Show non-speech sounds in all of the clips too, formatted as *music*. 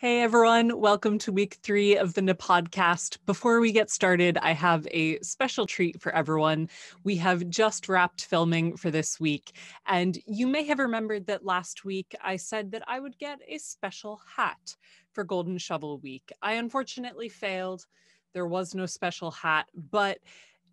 Hey everyone, welcome to week three of the Podcast. Before we get started, I have a special treat for everyone. We have just wrapped filming for this week, and you may have remembered that last week I said that I would get a special hat for Golden Shovel Week. I unfortunately failed. There was no special hat, but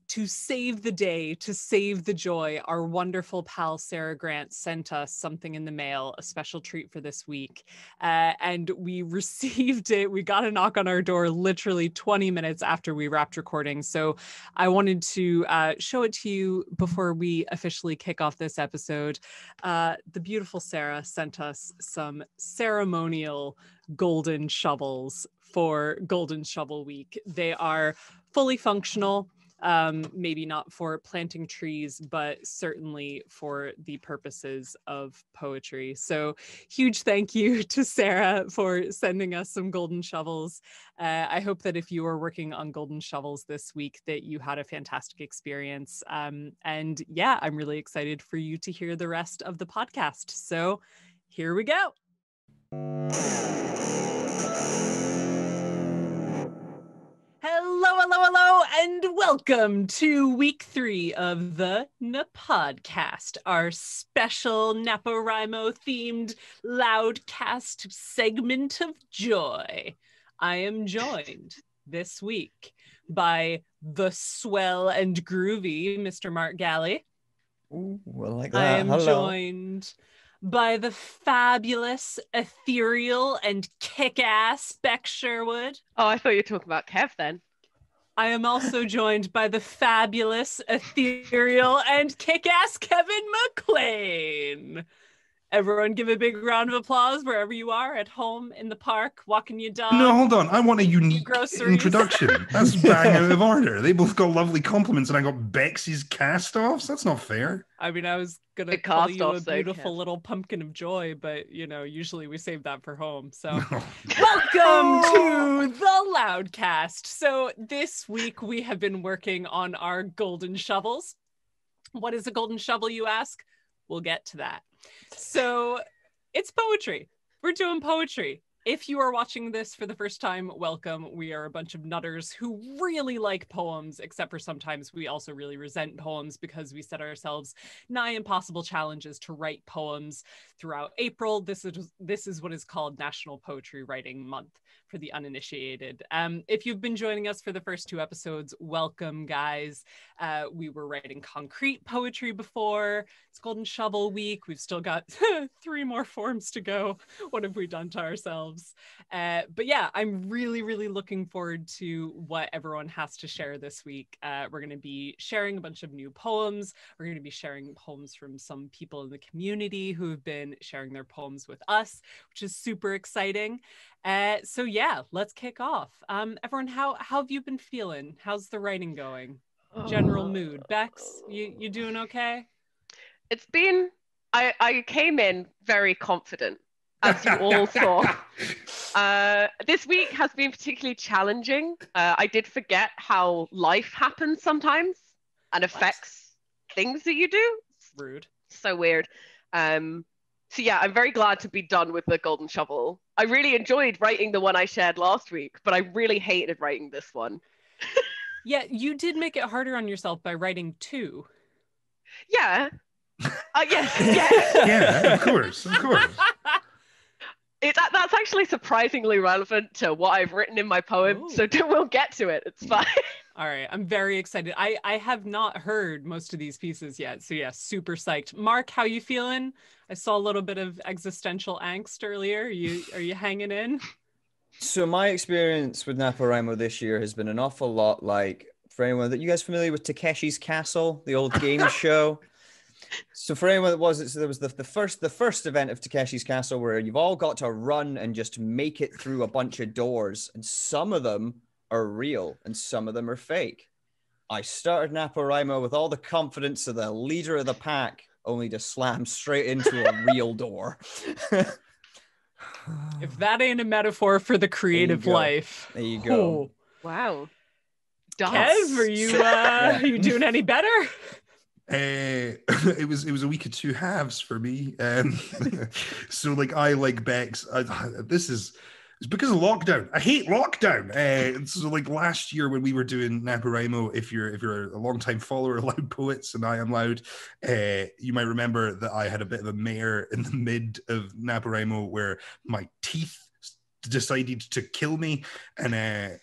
to save the day, to save the joy, our wonderful pal Sarah Grant sent us something in the mail, a special treat for this week. Uh, and we *laughs* received it. We got a knock on our door literally 20 minutes after we wrapped recording. So I wanted to uh, show it to you before we officially kick off this episode. Uh, the beautiful Sarah sent us some ceremonial golden shovels for Golden Shovel Week. They are fully functional um, maybe not for planting trees, but certainly for the purposes of poetry. So, huge thank you *laughs* to Sarah for sending us some golden shovels. Uh, I hope that if you are working on golden shovels this week, that you had a fantastic experience. Um, and yeah, I'm really excited for you to hear the rest of the podcast. So, here we go. Hello, hello, hello, and welcome to week three of the Podcast, our special NaPoWriMo themed loudcast segment of joy. I am joined this week by the swell and groovy Mr. Mark Galley. Ooh, well, like. I am Hello. joined by the fabulous, ethereal, and kick ass Beck Sherwood. Oh, I thought you were talking about Kev then. I am also joined by the fabulous, ethereal, and kick ass Kevin McLean. Everyone give a big round of applause wherever you are at home, in the park, walking your dog. No, hold on. I want a unique groceries. introduction. *laughs* That's bang out of order. They both got lovely compliments, and I got Bexy's cast offs. That's not fair. I mean, I was gonna The call you a beautiful Kev. little pumpkin of joy, but you know, usually we save that for home. So *laughs* No. Welcome oh. to the Loudcast. So, this week we have been working on our golden shovels. What is a golden shovel, you ask? We'll get to that. So, it's poetry. We're doing poetry. If you are watching this for the first time, welcome. We are a bunch of nutters who really like poems, except for sometimes we also really resent poems because we set ourselves nigh impossible challenges to write poems throughout April. This is this is what is called National Poetry Writing Month for the uninitiated. Um, if you've been joining us for the first two episodes, welcome, guys. Uh, we were writing concrete poetry before. It's Golden Shovel Week. We've still got *laughs* three more forms to go. What have we done to ourselves? Uh, but yeah, I'm really, really looking forward to what everyone has to share this week. Uh, we're going to be sharing a bunch of new poems. We're going to be sharing poems from some people in the community who have been sharing their poems with us, which is super exciting. Uh, so yeah, let's kick off. Um, everyone, how how have you been feeling? How's the writing going? General mood. Bex, you you doing okay? It's been. I I came in very confident, as you all *laughs* saw. Uh, this week has been particularly challenging. Uh, I did forget how life happens sometimes and affects things that you do. Rude. So weird. Um, so yeah, I'm very glad to be done with the golden shovel. I really enjoyed writing the one I shared last week, but I really hated writing this one. *laughs* Yeah, you did make it harder on yourself by writing two. Yeah. Uh, yes, yes. *laughs* Yeah, of course, of course. It, that, that's actually surprisingly relevant to what I've written in my poem, Ooh. so *laughs* we'll get to it. It's mm. fine. *laughs* All right, I'm very excited. I I have not heard most of these pieces yet, so yeah, super psyched. Mark, how you feeling? I saw a little bit of existential angst earlier. You are you hanging in? *laughs* So my experience with NaPoWriMo this year has been an awful lot like for anyone that you guys familiar with Takeshi's Castle, the old game show. So for anyone that was, so there was the, the first the first event of Takeshi's Castle where you've all got to run and just make it through a bunch of doors, and some of them are real and some of them are fake. I started NaPoWriMo with all the confidence of the leader of the pack, only to slam straight into a *laughs* real door. *sighs* If that ain't a metaphor for the creative go. life. There you *laughs* go. Wow. Kev, are you *laughs* uh, are you doing any better? Uh, *laughs* it was it was a week of two halves for me. Um, *laughs* *laughs* so like I like Bex. I, *sighs* this is It's because of lockdown. I hate lockdown. Uh, so like last year when we were doing NaPoWriMo, if you're if you're a long time follower of Loud Poets and I am loud, uh, you might remember that I had a bit of a mare in the mid of NaPoWriMo where my teeth decided to kill me and uh,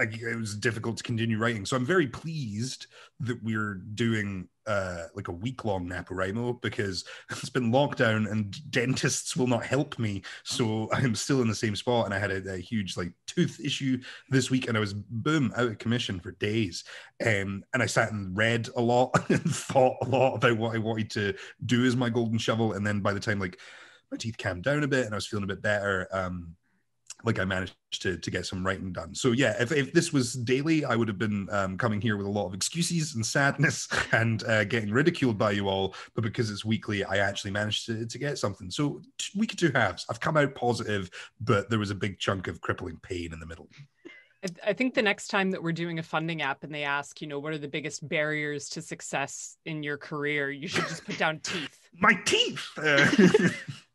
it was difficult to continue writing. So I'm very pleased that we're doing uh, like a week long NaPoWriMo because *laughs* it's been lockdown and dentists will not help me. So I'm still in the same spot. And I had a, a huge like tooth issue this week and I was boom out of commission for days. Um, and I sat and read a lot *laughs* and thought a lot about what I wanted to do as my golden shovel. And then by the time like my teeth calmed down a bit and I was feeling a bit better, um, like I managed to to get some writing done. So yeah, if, if this was daily, I would have been um, coming here with a lot of excuses and sadness *laughs* and uh, getting ridiculed by you all. But because it's weekly, I actually managed to, to get something. So week two halves, I've come out positive, but there was a big chunk of crippling pain in the middle. I think the next time that we're doing a funding app and they ask, you know, what are the biggest barriers to success in your career, you should just put down teeth. *laughs* My teeth. Uh- *laughs*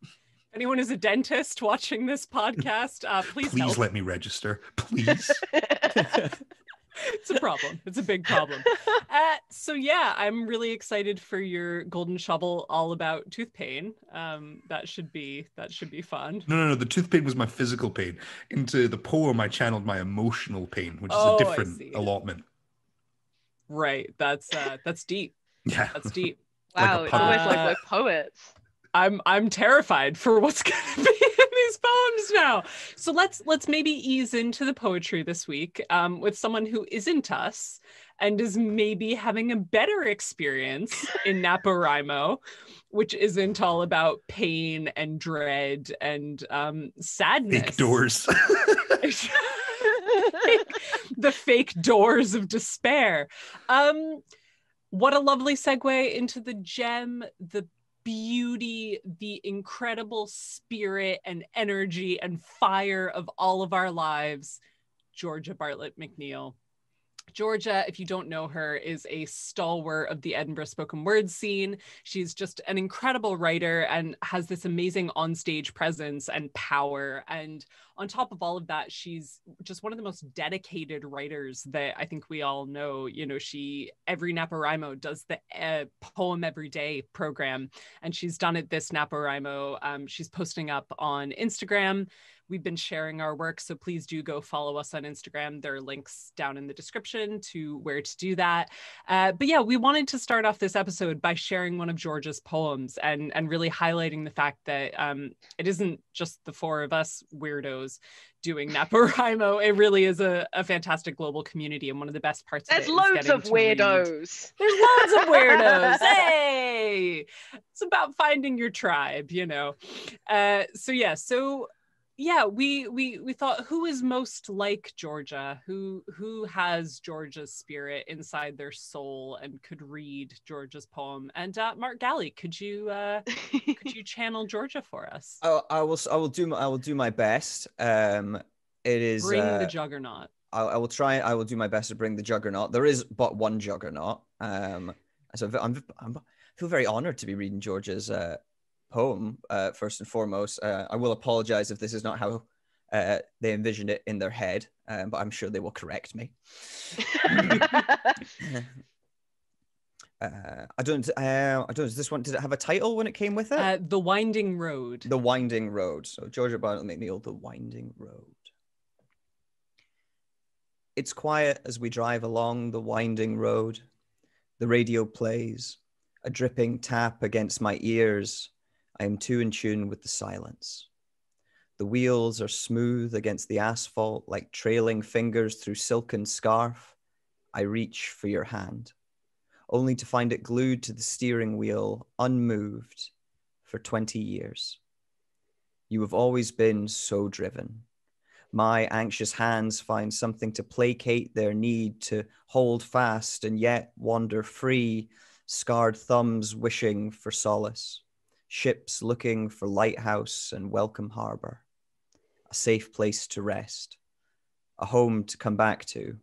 anyone is a dentist watching this podcast, uh, please please help. let me register, please. *laughs* it's a problem. It's a big problem. Uh, so yeah, I'm really excited for your golden shovel all about tooth pain. Um, that should be that should be fun. No, no, no. The tooth pain was my physical pain. Into the poem, I channeled my emotional pain, which is Oh, a I different allotment. Right. That's uh, that's deep. Yeah. That's deep. *laughs* Like a wow, it's puddle. almost like we're poets. I'm I'm terrified for what's *laughs* going to be in these poems now. So let's let's maybe ease into the poetry this week um, with someone who isn't us and is maybe having a better experience in NaPoWriMo, which isn't all about pain and dread and um, sadness. Fake doors. *laughs* *laughs* the fake doors of despair. Um, what a lovely segue into the gem, the beauty, the incredible spirit and energy and fire of all of our lives, Georgia Bartlett McNeil. Georgia, if you don't know her, is a stalwart of the Edinburgh spoken word scene. She's just an incredible writer and has this amazing onstage presence and power. And on top of all of that, she's just one of the most dedicated writers that I think we all know. You know, she every NaPoWriMo does the uh, poem every day program, and she's done it this NaPoWriMo. Um, she's posting up on Instagram. We've been sharing our work, so please do go follow us on Instagram. There are links down in the description to where to do that. Uh, but yeah, we wanted to start off this episode by sharing one of George's poems and and really highlighting the fact that um, it isn't just the four of us weirdos doing NaPoWriMo. *laughs* It really is a, a fantastic global community, and one of the best parts There's of loads of read- weirdos. there's loads of weirdos. *laughs* hey, it's about finding your tribe, you know. Uh, so yeah, so yeah, we we we thought who is most like Georgia, who who has Georgia's spirit inside their soul and could read Georgia's poem. And uh, Mark Galley, could you uh, could *laughs* you channel Georgia for us? I, I will. I will do. My, I will do my best. Um, it is. Bring uh, the juggernaut. I, I will try. I will do my best to bring the juggernaut. There is but one juggernaut. Um, so I'm, I'm, I feel very honored to be reading George's uh, poem. Uh, first and foremost, uh, I will apologize if this is not how uh, they envisioned it in their head, um, but I'm sure they will correct me. *laughs* *laughs* Uh, I don't. Uh, I don't. Does this one? Did it have a title when it came with it? Uh, the Winding Road. The Winding Road. So Georgia Bartlett McNeil, The Winding Road. It's quiet as we drive along the winding road. The radio plays, a dripping tap against my ears. I am too in tune with the silence. The wheels are smooth against the asphalt like trailing fingers through silken scarf. I reach for your hand, only to find it glued to the steering wheel, unmoved for 20 years. You have always been so driven. My anxious hands find something to placate their need to hold fast and yet wander free, scarred thumbs wishing for solace, ships looking for lighthouse and welcome harbor, a safe place to rest, a home to come back to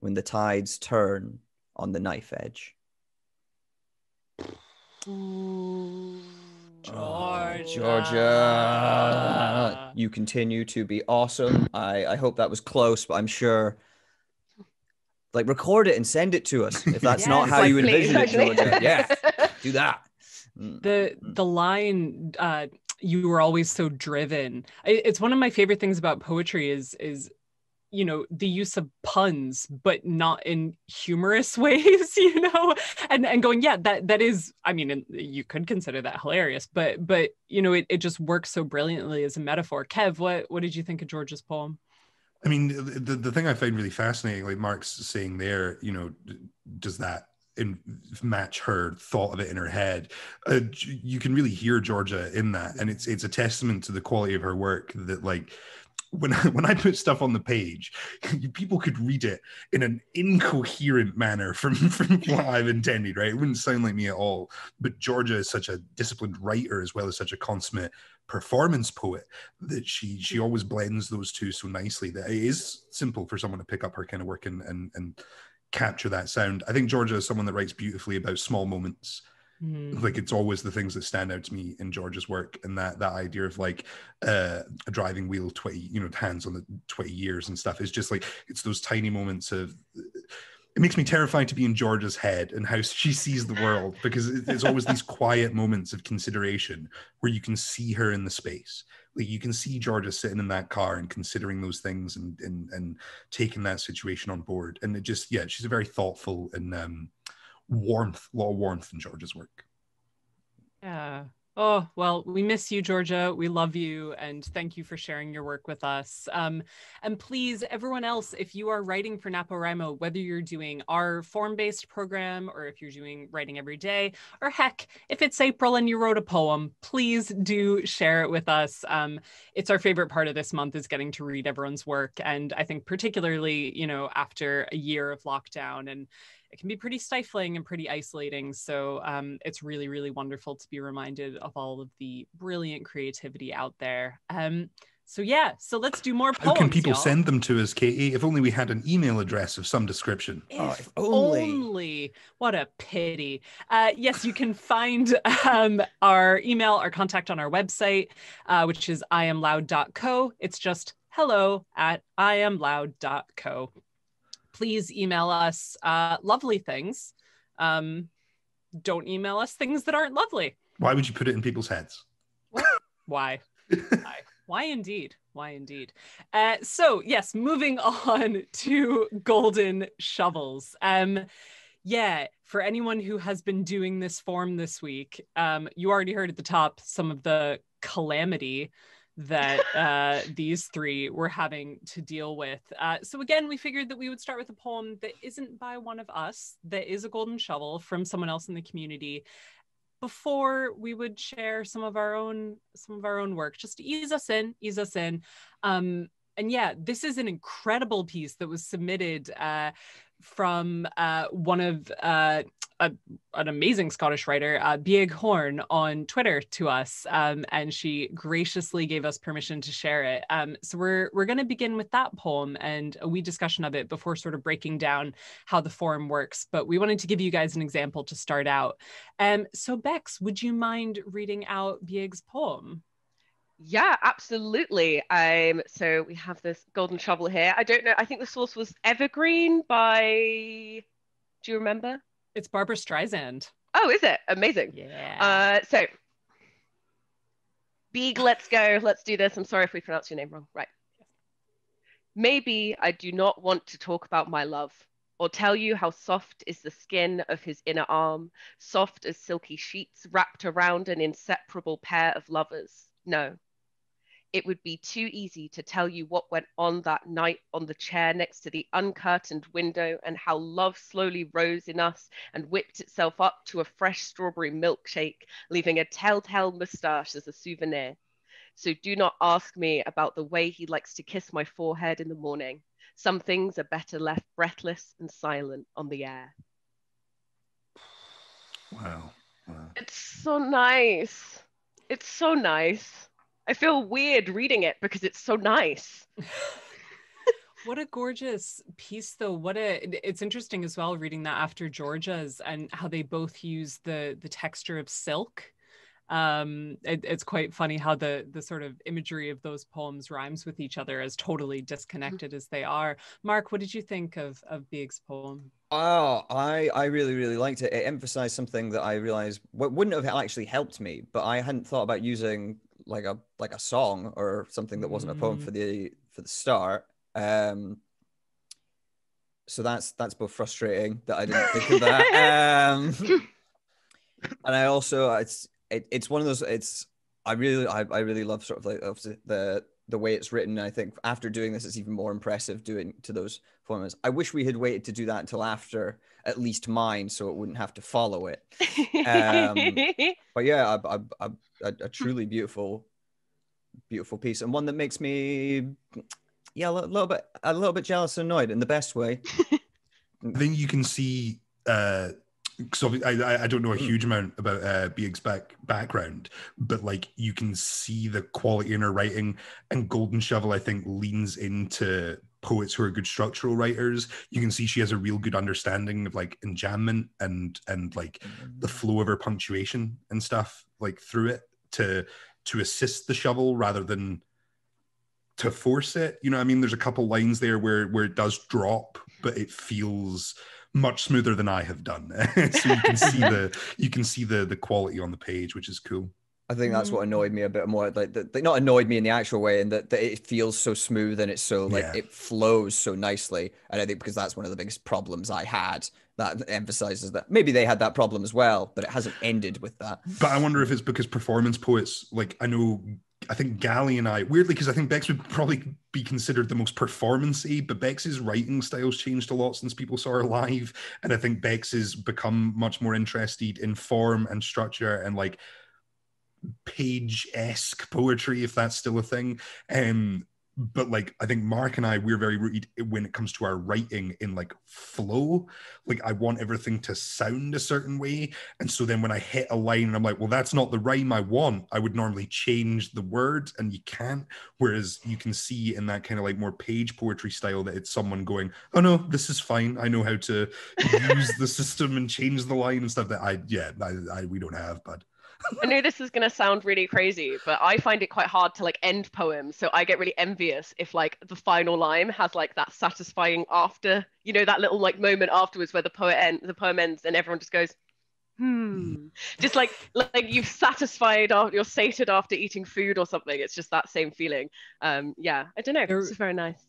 when the tides turn on the knife edge. Oh, Georgia. Georgia, you continue to be awesome. I, I hope that was close, but I'm sure. Like, record it and send it to us if *laughs* that's not Yes. how you Like, please, envision it. Georgia. *laughs* Yeah, do that. Mm. the the line uh you were always so driven. It's one of my favorite things about poetry is is you know the use of puns but not in humorous *laughs* ways you know? And and going yeah that that is i mean you could consider that hilarious but but you know it, it just works so brilliantly as a metaphor. Kev what what did you think of george's poem? I mean, the, the thing I find really fascinating, like Mark's saying there, you know, does that in, match her thought of it in her head? Uh, you can really hear Georgia in that, and it's it's a testament to the quality of her work that like. When I, when I put stuff on the page, *laughs* people could read it in an incoherent manner from, *laughs* from what I've intended, right? It wouldn't sound like me at all. But Georgia is such a disciplined writer as well as such a consummate performance poet that she she always blends those two so nicely that it is simple for someone to pick up her kind of work and and, and capture that sound. I think Georgia is someone that writes beautifully about small moments. Mhm. Like it's always the things that stand out to me in Georgia's work, and that that idea of like uh, a driving wheel, twenty you know hands on the twenty years and stuff is just like it's those tiny moments of. It makes me terrified to be in Georgia's head and how she sees the world because it- it's always these *laughs* quiet moments of consideration where you can see her in the space. Like you can see Georgia sitting in that car and considering those things and and and taking that situation on board. And it just yeah, she's a very thoughtful and um, warmth, a lot of warmth in Georgia's work. Yeah. Oh, well, we miss you, Georgia. We love you. And thank you for sharing your work with us. Um, and please, everyone else, if you are writing for NaPoWriMo, whether you're doing our form based program or if you're doing writing every day, or heck, if it's April and you wrote a poem, please do share it with us. Um, it's our favorite part of this month is getting to read everyone's work. And I think, particularly, you know, after a year of lockdown and it can be pretty stifling and pretty isolating. So um, it's really, really wonderful to be reminded of all of the brilliant creativity out there. Um, so yeah, so let's do more How can people y'all. send them to us, Katie? If only we had an email address of some description. Oh, If if only. only. What a pity. Uh, yes, you can find um, our email, our contact on our website, uh, which is iamloud.co. It's just hello at iamloud.co. Please email us uh, lovely things. Um, don't email us things that aren't lovely. Why would you put it in people's heads? Why? *laughs* Why? Why indeed? Why indeed? Uh, so yes, moving *laughs* on to golden shovels. Um, yeah, for anyone who has been doing this form this week, um, you already heard at the top some of the calamity that uh, these three were having to deal with. Uh, so again, we figured that we would start with a poem that isn't by one of us, that is a golden shovel from someone else in the community before we would share some of our own some of our own work just to ease us in ease us in um and yeah this is an incredible piece that was submitted uh from uh, one of uh, a, an amazing Scottish writer, uh, Beag Horn, on Twitter to us, um, and she graciously gave us permission to share it. Um, so we're we're going to begin with that poem and a wee discussion of it before sort of breaking down how the form works. But we wanted to give you guys an example to start out. Um, so Bex, would you mind reading out Beag's poem? Yeah, absolutely. Um, so we have this golden shovel here. I don't know. I think the source was Evergreen by. Do you remember? It's Barbra Streisand. Oh, is it? Amazing. Yeah. Uh, so, Big, let's go. Let's do this. I'm sorry if we pronounced your name wrong. Right. Maybe I do not want to talk about my love or tell you how soft is the skin of his inner arm, soft as silky sheets wrapped around an inseparable pair of lovers. No. It would be too easy to tell you what went on that night on the chair next to the uncurtained window and how love slowly rose in us and whipped itself up to a fresh strawberry milkshake, leaving a telltale moustache as a souvenir. So do not ask me about the way he likes to kiss my forehead in the morning. Some things are better left breathless and silent on the air. Wow. wow. It's so nice. It's so nice. I feel weird reading it because it's so nice. *laughs* what a gorgeous piece though what a it's interesting as well reading that after georgia's and how they both use the the texture of silk um it, it's quite funny how the the sort of imagery of those poems rhymes with each other as totally disconnected as they are mark what did you think of of Beag's poem Oh, I I really really liked it. It emphasized something that I realized what wouldn't have actually helped me, but I hadn't thought about using like a like a song or something that wasn't a poem Mm. for the for the start. Um, so that's that's both frustrating that I didn't think of that. *laughs* Um, *laughs* and I also it's it, it's one of those it's I really I, I really love sort of like obviously the the way it's written. I think after doing this, it's even more impressive doing to those formats. I wish we had waited to do that until after at least mine, so it wouldn't have to follow it. *laughs* Um, But yeah, I, a, a, a, a truly beautiful, beautiful piece, and one that makes me, yeah, a little bit, a little bit jealous and annoyed in the best way. *laughs* I think you can see. Uh, so I, I don't know a Mm. huge amount about uh, Beag's back background, but like you can see the quality in her writing. And Golden Shovel, I think, leans into poets who are good structural writers. You can see she has a real good understanding of like enjambment and and like the flow of her punctuation and stuff like through it to to assist the shovel rather than to force it you know i mean there's a couple lines there where where it does drop but it feels much smoother than i have done *laughs* so you can see *laughs* the you can see the the quality on the page which is cool I think that's what mm. annoyed me a bit more. Like, that, not annoyed me in the actual way, and that, that it feels so smooth and it's so like Yeah. it flows so nicely. And I think because that's one of the biggest problems I had. That emphasizes that maybe they had that problem as well, but it hasn't ended with that. but i wonder if it's because performance poets like i know I think Galley and I, weirdly, because I think Bex would probably be considered the most performancey, but Bex's writing style's changed a lot since people saw her live. And I think Bex has become much more interested in form and structure and like page esque poetry, if that's still a thing. Um, but like I think Mark and I, we're very rooted when it comes to our writing in like flow. Like I want everything to sound a certain way. And so then when I hit a line and I'm like, well, that's not the rhyme I want, I would normally change the word and you can't. Whereas you can see in that kind of like more page poetry style that it's someone going, oh no, this is fine. I know how to *laughs* use the system and change the line and stuff that I, yeah, I, I we don't have, but I know this is gonna sound really crazy, but I find it quite hard to like end poems. So I get really envious if like the final line has like that satisfying after, you know, that little like moment afterwards where the poet end, the poem ends, and everyone just goes, hmm, just like like you've satisfied or you're sated after eating food or something. It's just that same feeling. Um, yeah, I don't know. There- It's very nice.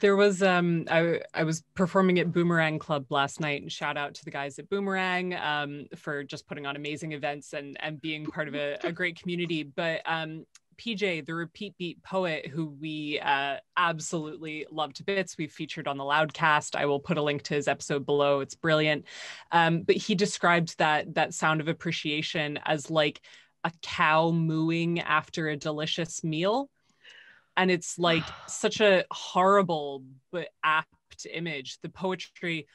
There was um I I was performing at Boomerang Club last night and shout out to the guys at Boomerang um for just putting on amazing events and and being part of a, a great community. But um PJ the repeat beat poet who we uh absolutely love to bits we've featured on the Loudcast. I will put a link to his episode below. It's brilliant. Um but he described that that sound of appreciation as like a cow mooing after a delicious meal and it's like such a horrible but apt image. The poetry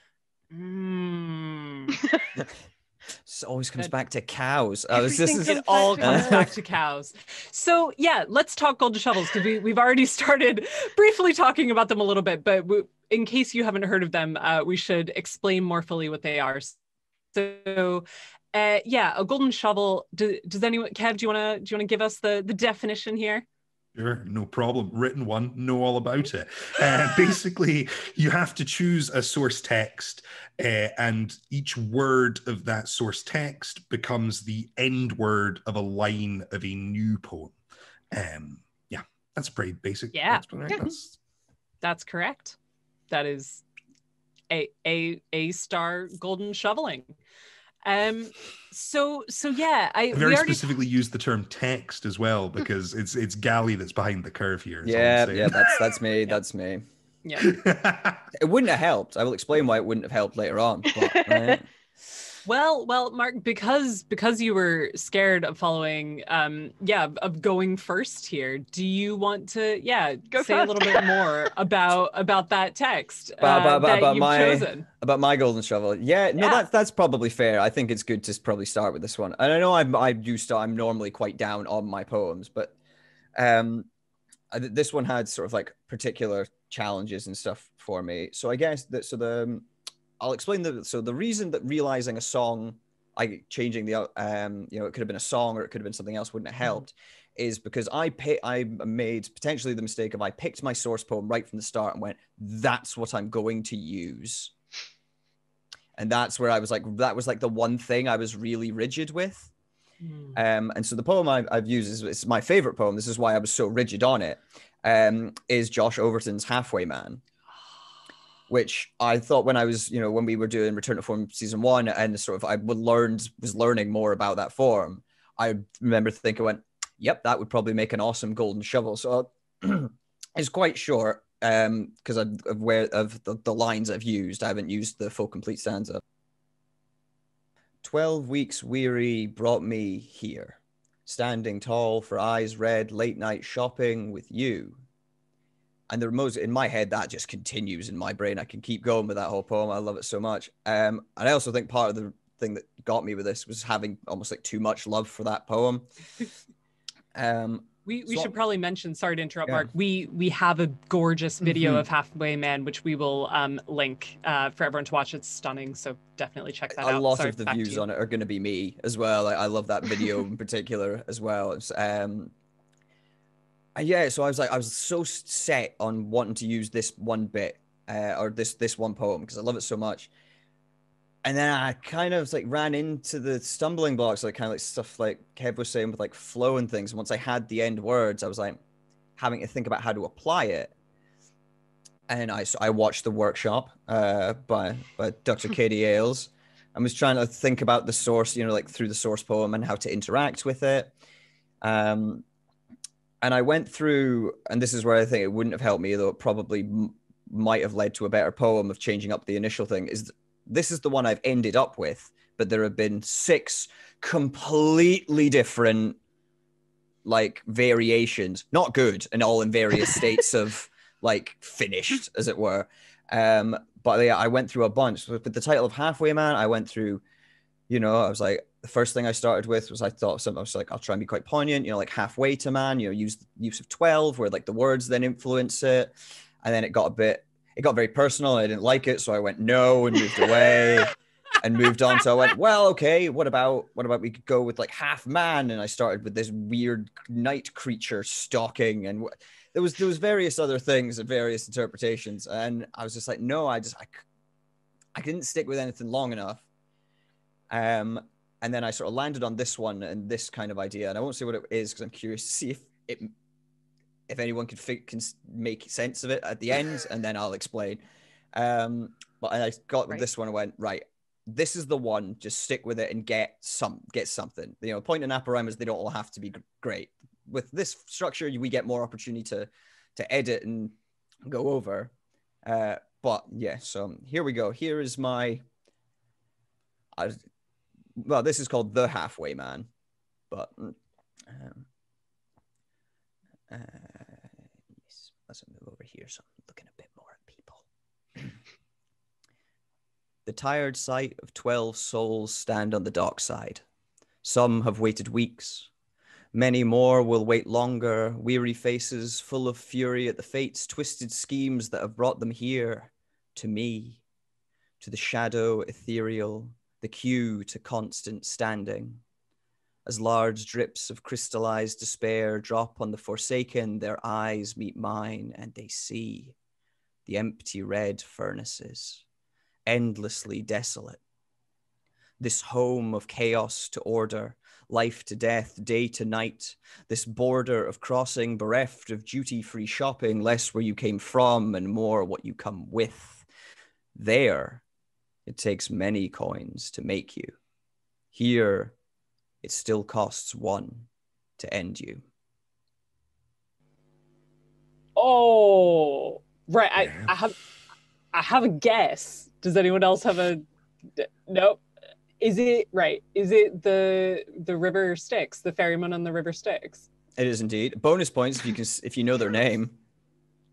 mm, *laughs* always comes back to cows. I was Everything just comes it all comes back to cows. So yeah let's talk golden shovels because we, we've already *laughs* started briefly talking about them a little bit but we, in case you haven't heard of them uh, we should explain more fully what they are. So uh, yeah a golden shovel do, does anyone kev do you want to do you want to give us the the definition here Sure, no problem. Written one, know all about it. Uh, *laughs* basically, you have to choose a source text, uh, and each word of that source text becomes the end word of a line of a new poem. Um, yeah, that's pretty basic. Yeah. That's- That's correct. That is a a a star golden shoveling. Um so so yeah, I I very we already specifically used the term text as well because it's it's Galley that's behind the curve here. yeah, yeah, that's that's me. *laughs* That's me. yeah. *laughs* It wouldn't have helped. I will explain why it wouldn't have helped later on. But, right? *laughs* Well, well, Mark, because because you were scared of following um yeah, of- going first here, do you want to yeah, Go say a little bit more about about that text uh, but- but- that but you've my- chosen? About my golden shovel, yeah, no, Yeah. that's that's probably fair. I think it's good to probably start with this one. And I know I'm I do start. I'm normally quite down on my poems, but um, this one had sort of like particular challenges and stuff for me. So I guess that so the I'll explain the so the reason that realizing a song I changing the um you know it could have been a song or it could have been something else wouldn't have Mm-hmm. helped is because I pay, I made potentially the mistake of I picked my source poem right from the start and went that's what I'm going to use. And that's where I was like that was like the one thing I was really rigid with. Hmm. Um, and so the poem I, I've used is it's my favorite poem. This is why I was so rigid on it. Um, is Josh Overton's Halfway Man, which I thought when I was, you know, when we were doing Return to Form season one, and sort of I learned was learning more about that form. I remember thinking, went, "Yep, that would probably make an awesome golden shovel." So *clears throat* it's quite short um because of, of where of the, the lines I've used. I haven't used the full complete stanza. 12 weeks weary brought me here, standing tall for eyes red, late night shopping with you. And the most in my head, that just continues in my brain. I can keep going with that whole poem. I love it so much. Um, and I also think part of the thing that got me with this was having almost like too much love for that poem. *laughs* Um, We, we So- should probably mention. Sorry to interrupt, Yeah. Mark. We we have a gorgeous video Mhm. of Halfway Man, which we will um, link uh, for everyone to watch. It's stunning, so definitely check that a out. A lot Sorry, of the views on it are going to be me as well. I, I love that video in particular as well. Um, yeah, so I was like, I was so set on wanting to use this one bit uh, or this this one poem because I love it so much. And then I kind of like ran into the stumbling blocks, like kind of like stuff like Kev was saying with like flow and things. And once I had the end words, I was like having to think about how to apply it. And I so I watched the workshop uh, by by Dr. *laughs* Katie Ailes and was trying to think about the source, you know, like through the source poem and how to interact with it. Um, and I went through, and this is where I think it wouldn't have helped me, though it probably m- might have led to a better poem of changing up the initial thing. Is this is the one I've ended up with, but there have been six completely different like variations, not good, and all in various *laughs* states of like finished, as it were. Um, but yeah, I went through a bunch with the title of Halfway Man. I went through, you know, I was like, the first thing I started with was I thought something. I was like, I'll try and be quite poignant, you know, like halfway to man. You know, use use of twelve, where like the words then influence it, and then it got a bit, it got very personal. I didn't like it, so I went no and moved away. *laughs* and moved on. So I went, well, okay, what about what about we could go with like half man? And I started with this weird night creature stalking, and wh- there was there was various other things and various interpretations. And I was just like, no, I just I, I didn't stick with anything long enough. Um, and then I sort of landed on this one and this kind of idea, and I won't say what it is because I'm curious to see if it if anyone can fig- can make sense of it at the end, and then I'll explain. Um, but I got Right. this one and went right. This is the one. Just stick with it and get some get something. You know, point in is they don't all have to be gr- great. With this structure, we get more opportunity to to edit and go over. Uh, but yeah, so here we go. Here is my. I, well, this is called the halfway man, but mm, um, uh, yes, let's move over here. So I'm looking a bit more at people. *clears throat* the tired sight of twelve souls stand on the dock side. Some have waited weeks. Many more will wait longer, weary faces full of fury at the fates' twisted schemes that have brought them here, to me, to the shadow ethereal, the cue to constant standing. As large drips of crystallized despair drop on the forsaken, their eyes meet mine and they see the empty red furnaces, endlessly desolate. This home of chaos to order, life to death, day to night, this border of crossing bereft of duty free shopping, less where you came from and more what you come with. There, it takes many coins to make you. Here, it still costs one to end you. Oh, right. I, Yeah. I have I have a guess. Does anyone else have a? nope? Is it right? Is it the the river Styx, the ferryman on the river Styx? It is indeed bonus points if you can if you know their name.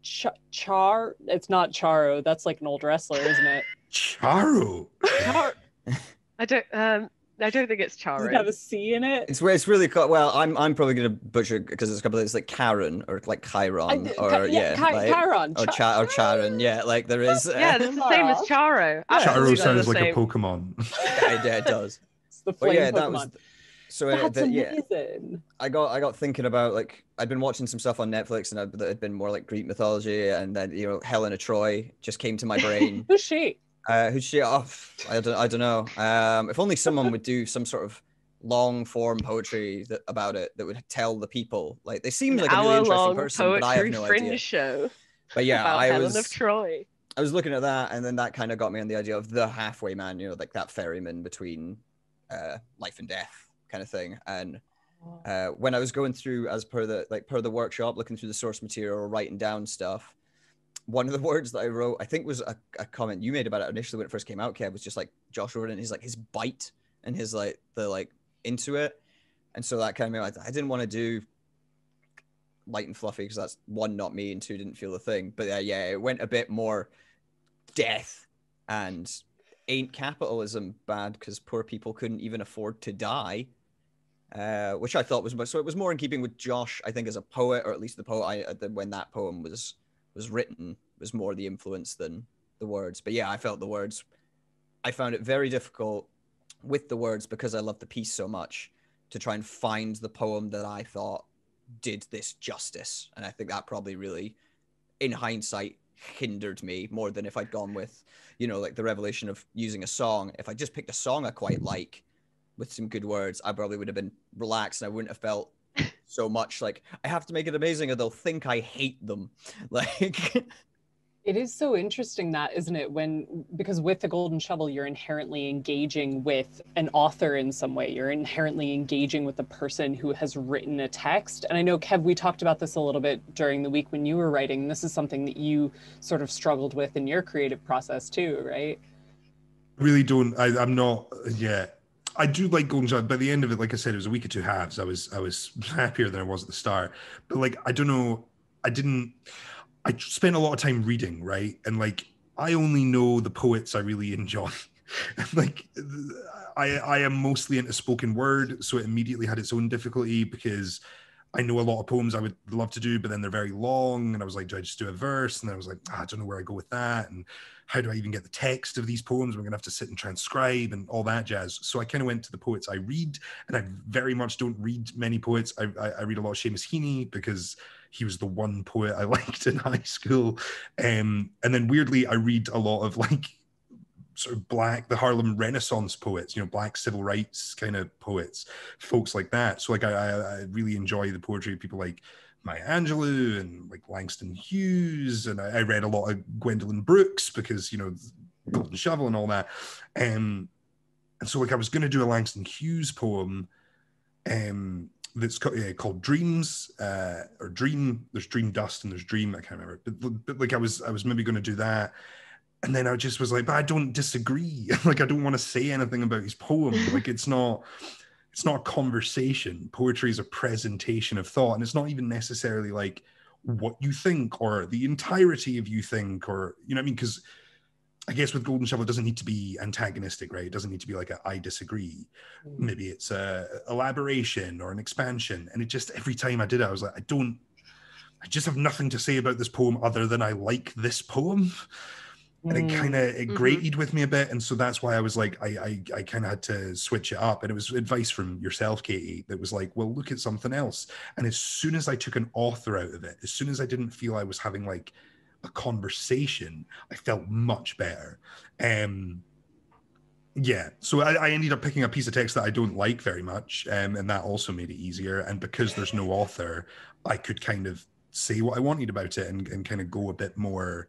Ch- Char? It's not Charo. That's like an old wrestler, isn't it? *laughs* Charo. Char. I don't. Um, I don't think it's Does it have a Charo. C in it? It's it's really co- well. I'm I'm probably gonna butcher because there's a couple of things like Karen or like Chiron I- or Ka- yeah, Ka- like, Chiron. or Cha- Cha or Charon. Yeah, like there is. Yeah, that's the same as *laughs* Charo. Yeah. Charo sounds the like a. Pokemon. yeah, yeah, it does. It's the Well, flame yeah, Pokemon. that was. So uh, That's the- yeah, amazing. I got I got thinking about like I'd been watching some stuff on Netflix and I, that had been more like Greek mythology and then you know Helena Troy just came to my brain. *laughs* Who's she? uh, who's she off? I don't I don't know. Um, if only someone would do some sort of long form poetry that, about it that would tell the people. Like they seem like a really interesting person, but I have no fringe idea. show But yeah, I Helen was of Troy. I was looking at that, and then that kind of got me on the idea of the halfway man, you know, like that ferryman between uh, life and death kind of thing. And uh, when I was going through, as per the like per the workshop, looking through the source material, or writing down stuff, one of the *laughs* words that I wrote, I think, was a, a comment you made about it initially when it first came out. Kev was just like Josh and his like his bite and his like the like into it, and so that kind of made me, I didn't want to do light and fluffy because that's one not me and two didn't feel the thing. But uh, yeah, it went a bit more death and ain't capitalism bad because poor people couldn't even afford to die. Uh, which I thought was so it was more in keeping with Josh, I think, as a poet, or at least the poet I uh, the, when that poem was was written was more the influence than the words. But yeah, I felt the words. I found it very difficult with the words because I love the piece so much to try and find the poem that I thought did this justice, and I think that probably really, in hindsight, hindered me more than if I'd gone with, you know, like the revelation of using a song. If I just picked a song I quite like with some good words, I probably would have been relaxed and I wouldn't have felt *laughs* so much like I have to make it amazing or they'll think I hate them. *laughs* Like It is so interesting that, isn't it? When because with the golden shovel, you're inherently engaging with an author in some way. You're inherently engaging with the person who has written a text. And I know, Kev, we talked about this a little bit during the week when you were writing. This is something that you sort of struggled with in your creative process too, right? really don't I, i'm not yeah i do like golden shovel by the end of it like i said it was a week or two halves i was i was *laughs* happier than i was at the start but like i don't know i didn't i spent a lot of time reading right and like i only know the poets i really enjoy *laughs* like i i am mostly into spoken word so it immediately had its own difficulty because I know a lot of poems I would love to do, but then they're very long. And I was like, do I just do a verse? And I was like, ah, I don't know where I go with that. And how do I even get the text of these poems? We're going to have to sit and transcribe and all that jazz. So I kind of went to the poets I read, and I very much don't read many poets. I, I, I read a lot of Seamus Heaney because he was the one poet I *laughs* liked in high school. Um, and then weirdly, I read a lot of like sort of black the harlem renaissance poets you know black civil rights kind of poets folks like that so like i i, I really enjoy the poetry of people like maya angelou and like langston hughes and I, I read a lot of gwendolyn brooks because you know golden shovel and all that um and so like i was going to do a langston hughes poem um that's co- yeah, called dreams uh or dream there's dream dust and there's dream i can't remember but, but like i was i was maybe going to do that and then I just was like, but I don't disagree. *laughs* like I don't want to say anything about his poem. Like it's not it's not a conversation. Poetry is a presentation of thought. And it's not even necessarily like what you think or the entirety of you think, or you know what I mean? Because I guess with Golden Shovel, it doesn't need to be antagonistic, right? It doesn't need to be like a I disagree. Mm. Maybe it's a elaboration or an expansion. And it just every time I did it, I was like, I don't I just have nothing to say about this poem other than I like this poem and it kind of it Mhm. grated with me a bit and so that's why i was like i i, I kind of had to switch it up and it was advice from yourself katie that was like well look at something else. And as soon as i took an author out of it as soon as i didn't feel i was having like a conversation i felt much better. Um yeah so I, I ended up picking a piece of text that i don't like very much um, and that also made it easier and because there's no author i could kind of say what i wanted about it and, and kind of go a bit more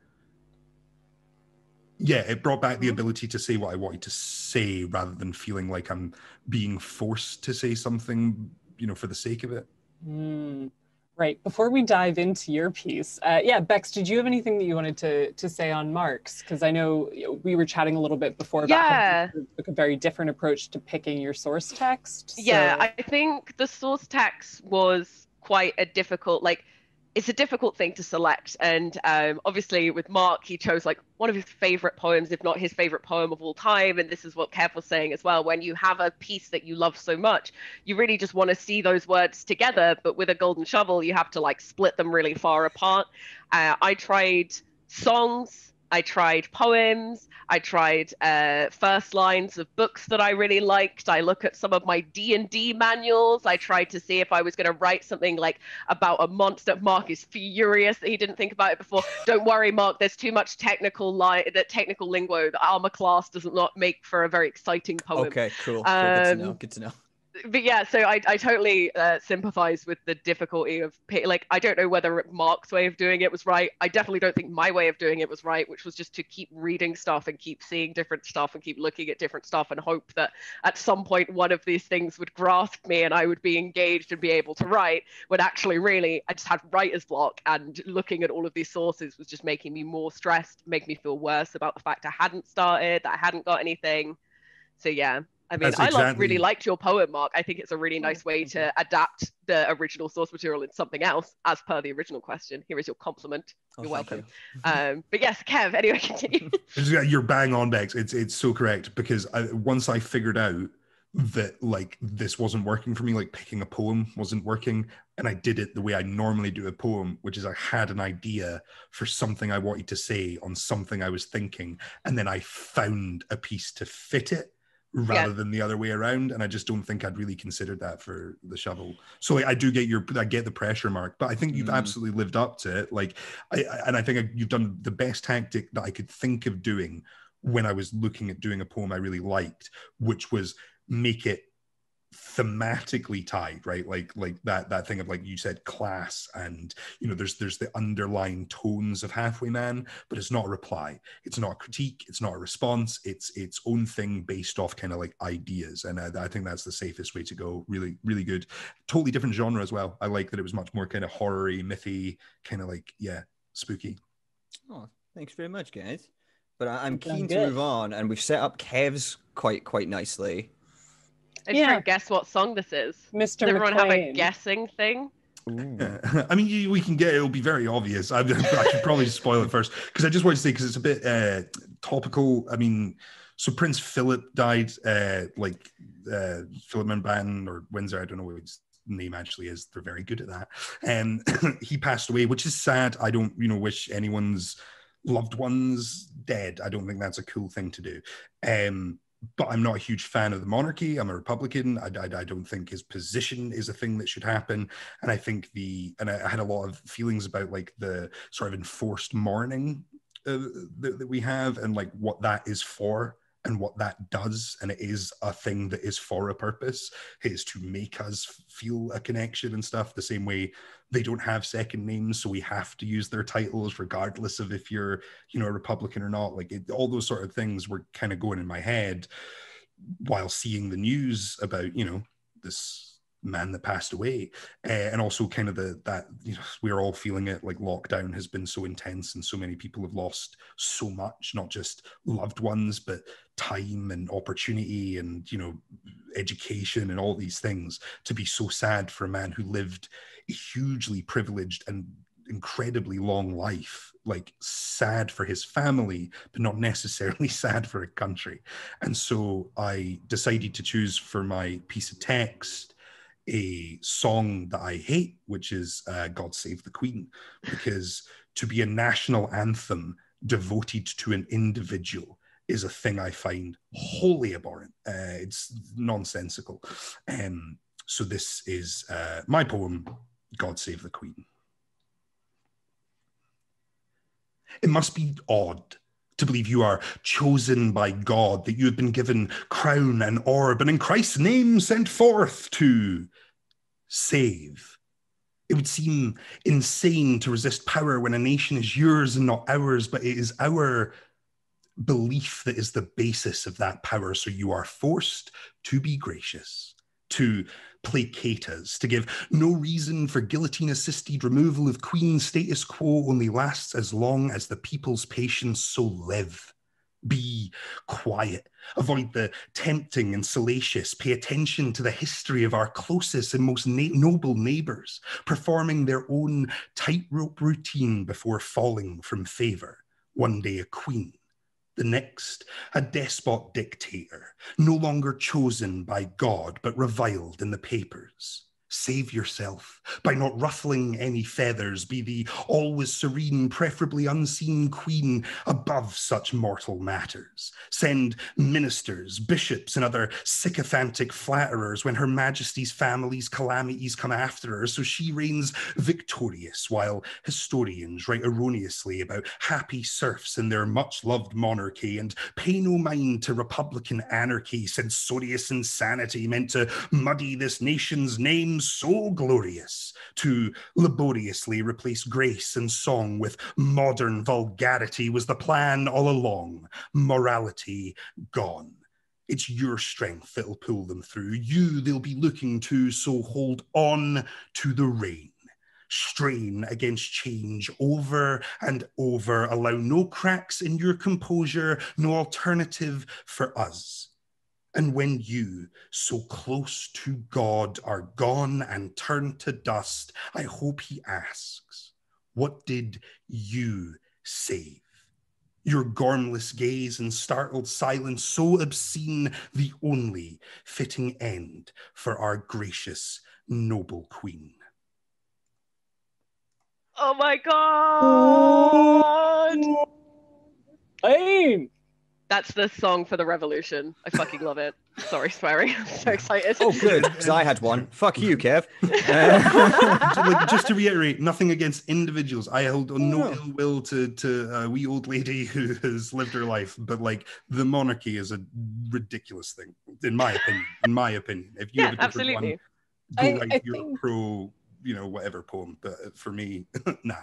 yeah, it brought back the Mhm. ability to say what I wanted to say rather than feeling like I'm being forced to say something, you know, for the sake of it. Mm, right. Before we dive into your piece, uh, yeah, Bex, did you have anything that you wanted to to say on Mark's? Because I know we were chatting a little bit before about Yeah. how took a very different approach to picking your source text. Yeah, I think the source text was quite a difficult, like, it's a difficult thing to select. And um, obviously, with Mark, he chose like one of his favorite poems, if not his favorite poem of all time. And this is what Kev was saying as well. When you have a piece that you love so much, you really just want to see those words together. But with a golden shovel, you have to like split them really far apart. Uh, I tried songs I tried poems. I tried uh, first lines of books that I really liked. I look at some of my D and D manuals. I tried to see if I was going to write something like about a monster. Mark is furious that he didn't think about it before. Don't worry, Mark. There's too much technical line, that technical lingo. The armor class does not make for a very exciting poem. Okay, cool. cool. Good to know. Um, Good to know. But yeah, so I, I totally uh, sympathize with the difficulty of like I don't know whether Mark's way of doing it was right. I definitely don't think my way of doing it was right, which was just to keep reading stuff and keep seeing different stuff and keep looking at different stuff and hope that at some point one of these things would grasp me and I would be engaged and be able to write. When actually, really, I just had writer's block and looking at all of these sources was just making me more stressed, make me feel worse about the fact I hadn't started, that I hadn't got anything. So yeah, I mean, That's I love, really liked your poem, Mark. I think it's a really nice way to adapt the original source material in something else, as per the original question. Here is your compliment. Oh, You're thank welcome. you. *laughs* Um, but yes, Kev. Anyway, *laughs* continue. Yeah, You're bang on, Bex. It's it's so correct because I, once I figured out that like this wasn't working for me, like picking a poem wasn't working, and I did it the way I normally do a poem, which is I had an idea for something I wanted to say on something I was thinking, and then I found a piece to fit it rather than the other way around. And I just don't think I'd really considered that for the shovel. So like, I do get your, I get the pressure mark, but I think you've Mm. absolutely lived up to it. Like, I, I- and I think you've done the best tactic that I could think of doing when I was looking at doing a poem I really liked, which was make it thematically tied right? Like like that that thing of like you said class and you know there's there's the underlying tones of halfway man but it's not a reply. It's not a critique. It's not a response. It's its own thing based off kind of like ideas. And I, I think that's the safest way to go. Really really good. Totally different genre as well. I like that it was much more kind of horror-y mythy kind of like yeah spooky. Oh, thanks very much, guys. But I, I'm keen to move on, and we've set up Kev's quite quite nicely. And Yeah. try and guess what song this is. Mr. Does everyone have a guessing thing? Yeah. *laughs* I mean, you, we can get it'll be very obvious. I, *laughs* I should probably spoil it first because I just want to say because it's a bit uh, topical. I mean, so Prince Philip died, uh, like uh, Philip Mountbatten or Windsor. I don't know what his name actually is. They're very good at that. And *coughs* he passed away, which is sad. I don't, you know, wish anyone's loved ones dead. I don't think that's a cool thing to do. Um, but I'm not a huge fan of the monarchy. I'm a Republican. I, I, I don't think his position is a thing that should happen. And I think the, and I, I had a lot of feelings about like the sort of enforced mourning uh, that, that we have and like what that is for and what that does. And it is a thing that is for a purpose, is to make us feel a connection and stuff the same way they don't have second names. So we have to use their titles regardless of if you're, you know, a Republican or not. Like it, all those sort of things were kind of going in my head while seeing the news about, you know, this man that passed away uh, and also kind of the that you know we're all feeling it like lockdown has been so intense and so many people have lost so much not just loved ones but time and opportunity and you know education and all these things to be so sad for a man who lived a hugely privileged and incredibly long life. Like sad for his family but not necessarily *laughs* sad for a country. And so i decided to choose for my piece of text a song that I hate, which is uh, God Save the Queen, because to be a national anthem devoted to an individual is a thing I find wholly abhorrent. Uh, it's nonsensical. Um, so this is uh, my poem, God Save the Queen. It must be odd to believe you are chosen by God, that you have been given crown and orb, and in Christ's name sent forth to save. It would seem insane to resist power when a nation is yours and not ours, but it is our belief that is the basis of that power. So you are forced to be gracious, to placate us, to give no reason for guillotine assisted removal of queen status quo only lasts as long as the people's patience so live. Be quiet. Avoid the tempting and salacious. Pay attention to the history of our closest and most na- noble neighbors, performing their own tightrope routine before falling from favor. One day a queen, the next a despot dictator, no longer chosen by God but reviled in the papers. Save yourself by not ruffling any feathers. Be the always serene, preferably unseen queen above such mortal matters. Send ministers, bishops, and other sycophantic flatterers when her majesty's family's calamities come after her, so she reigns victorious, while historians write erroneously about happy serfs in their much loved monarchy and pay no mind to republican anarchy, censorious insanity meant to muddy this nation's name so glorious to laboriously replace grace and song with modern vulgarity was the plan all along. Morality gone. It's your strength that'll pull them through. You they'll be looking to, so hold on to the rein. Strain against change over and over. Allow no cracks in your composure, no alternative for us. And when you, so close to God, are gone and turned to dust, I hope he asks, What did you save? Your gormless gaze and startled silence, so obscene, the only fitting end for our gracious, noble queen. Oh my god! Aim! That's the song for the revolution. I fucking love it. Sorry, swearing. *laughs* I'm so excited. Oh, good, because I had one. Fuck you, Kev. *laughs* So, like, just to reiterate, nothing against individuals. I hold no No. ill will to to a wee old lady *laughs* who has lived her life, but like the monarchy is a ridiculous thing, in my opinion. In my opinion, if you yeah, have a different absolutely. one, go I- write I your think- pro, you know, whatever poem. But uh, for me, nah.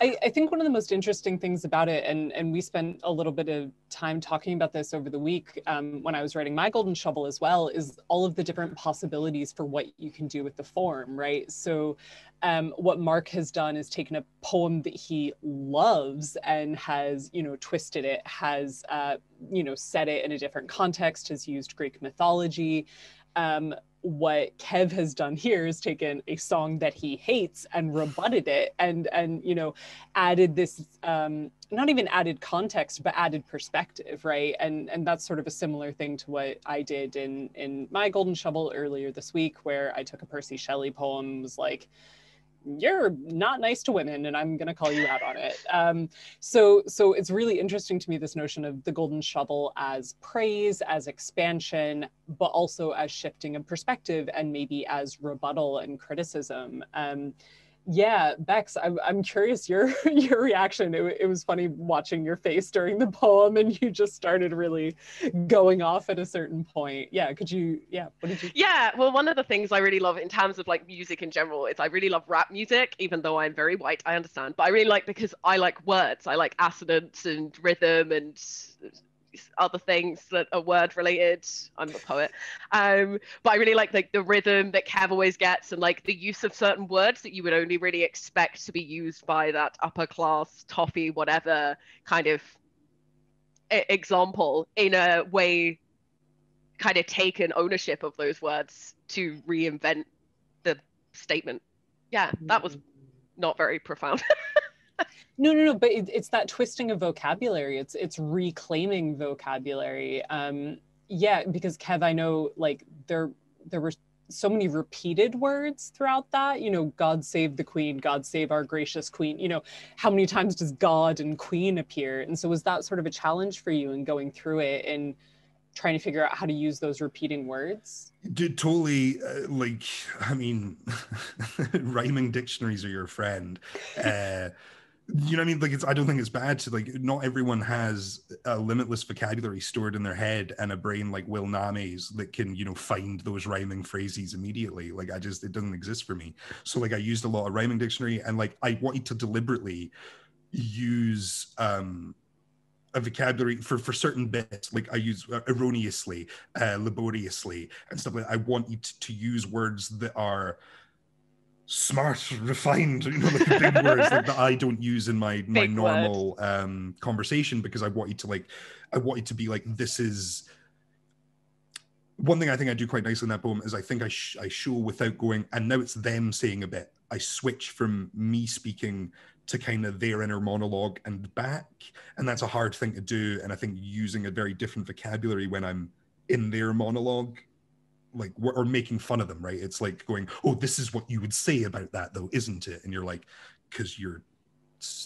I, I think one of the most interesting things about it, and, and we spent a little bit of time talking about this over the week um, when I was writing my Golden Shovel as well, is all of the different possibilities for what you can do with the form, right? So, um, what Mark has done is taken a poem that he loves and has, you know, twisted it, has, uh, you know, set it in a different context, has used Greek mythology. Um, what Kev has done here is taken a song that he hates and rebutted it and and you know added this um not even added context but added perspective right? And and that's sort of a similar thing to what I did in in my golden shovel earlier this week where I took a Percy Shelley poem was like you're not nice to women and i'm going to call you out on it. Um, so so it's really interesting to me this notion of the golden shovel as praise as expansion but also as shifting of perspective and maybe as rebuttal and criticism. Um, yeah bex I'm, I'm curious your *laughs* your reaction it, it was funny watching your face during the poem and you just started really going off at a certain point yeah could you yeah what did you Yeah, well, one of the things I really love in terms of like music in general is I really love rap music, even though I'm very white, I understand. But I really like because I like words. I like assonance and rhythm and other things that are word related. I'm a poet. Um, but I really like like the rhythm that Kev always gets and like the use of certain words that you would only really expect to be used by that upper class toffee whatever kind of example in a way kind of taken ownership of those words to reinvent the statement. Yeah, that was not very profound. *laughs* No, no, no. But it, it's that twisting of vocabulary. It's it's reclaiming vocabulary. Um, yeah, because Kev, I know like there there were so many repeated words throughout that. You know, God save the Queen, God save our gracious Queen. You know, how many times does God and Queen appear? And so was that sort of a challenge for you in going through it and trying to figure out how to use those repeating words? Dude, totally. Uh, like, I mean, *laughs* rhyming dictionaries are your friend. Uh, you know what I mean? Like, it's. I don't think it's bad to like. Not everyone has a limitless vocabulary stored in their head and a brain like Will Name's that can, you know, find those rhyming phrases immediately. Like, I just it doesn't exist for me. So, like, I used a lot of rhyming dictionary, and like, I wanted to deliberately use um a vocabulary for for certain bits like i use uh, erroneously uh laboriously and stuff like that. i want you to, to use words that are smart refined you know like big words like, that i don't use in my my Big normal um conversation because i want you to like i want you to be like this is one thing I think I do quite nicely in that poem is I think I, sh- I show without going, and now it's them saying a bit. I switch from me speaking to kind of their inner monologue and back. And that's a hard thing to do. And I think using a very different vocabulary when I'm in their monologue like or making fun of them right? It's like going oh this is what you would say about that though isn't it? And you're like because you're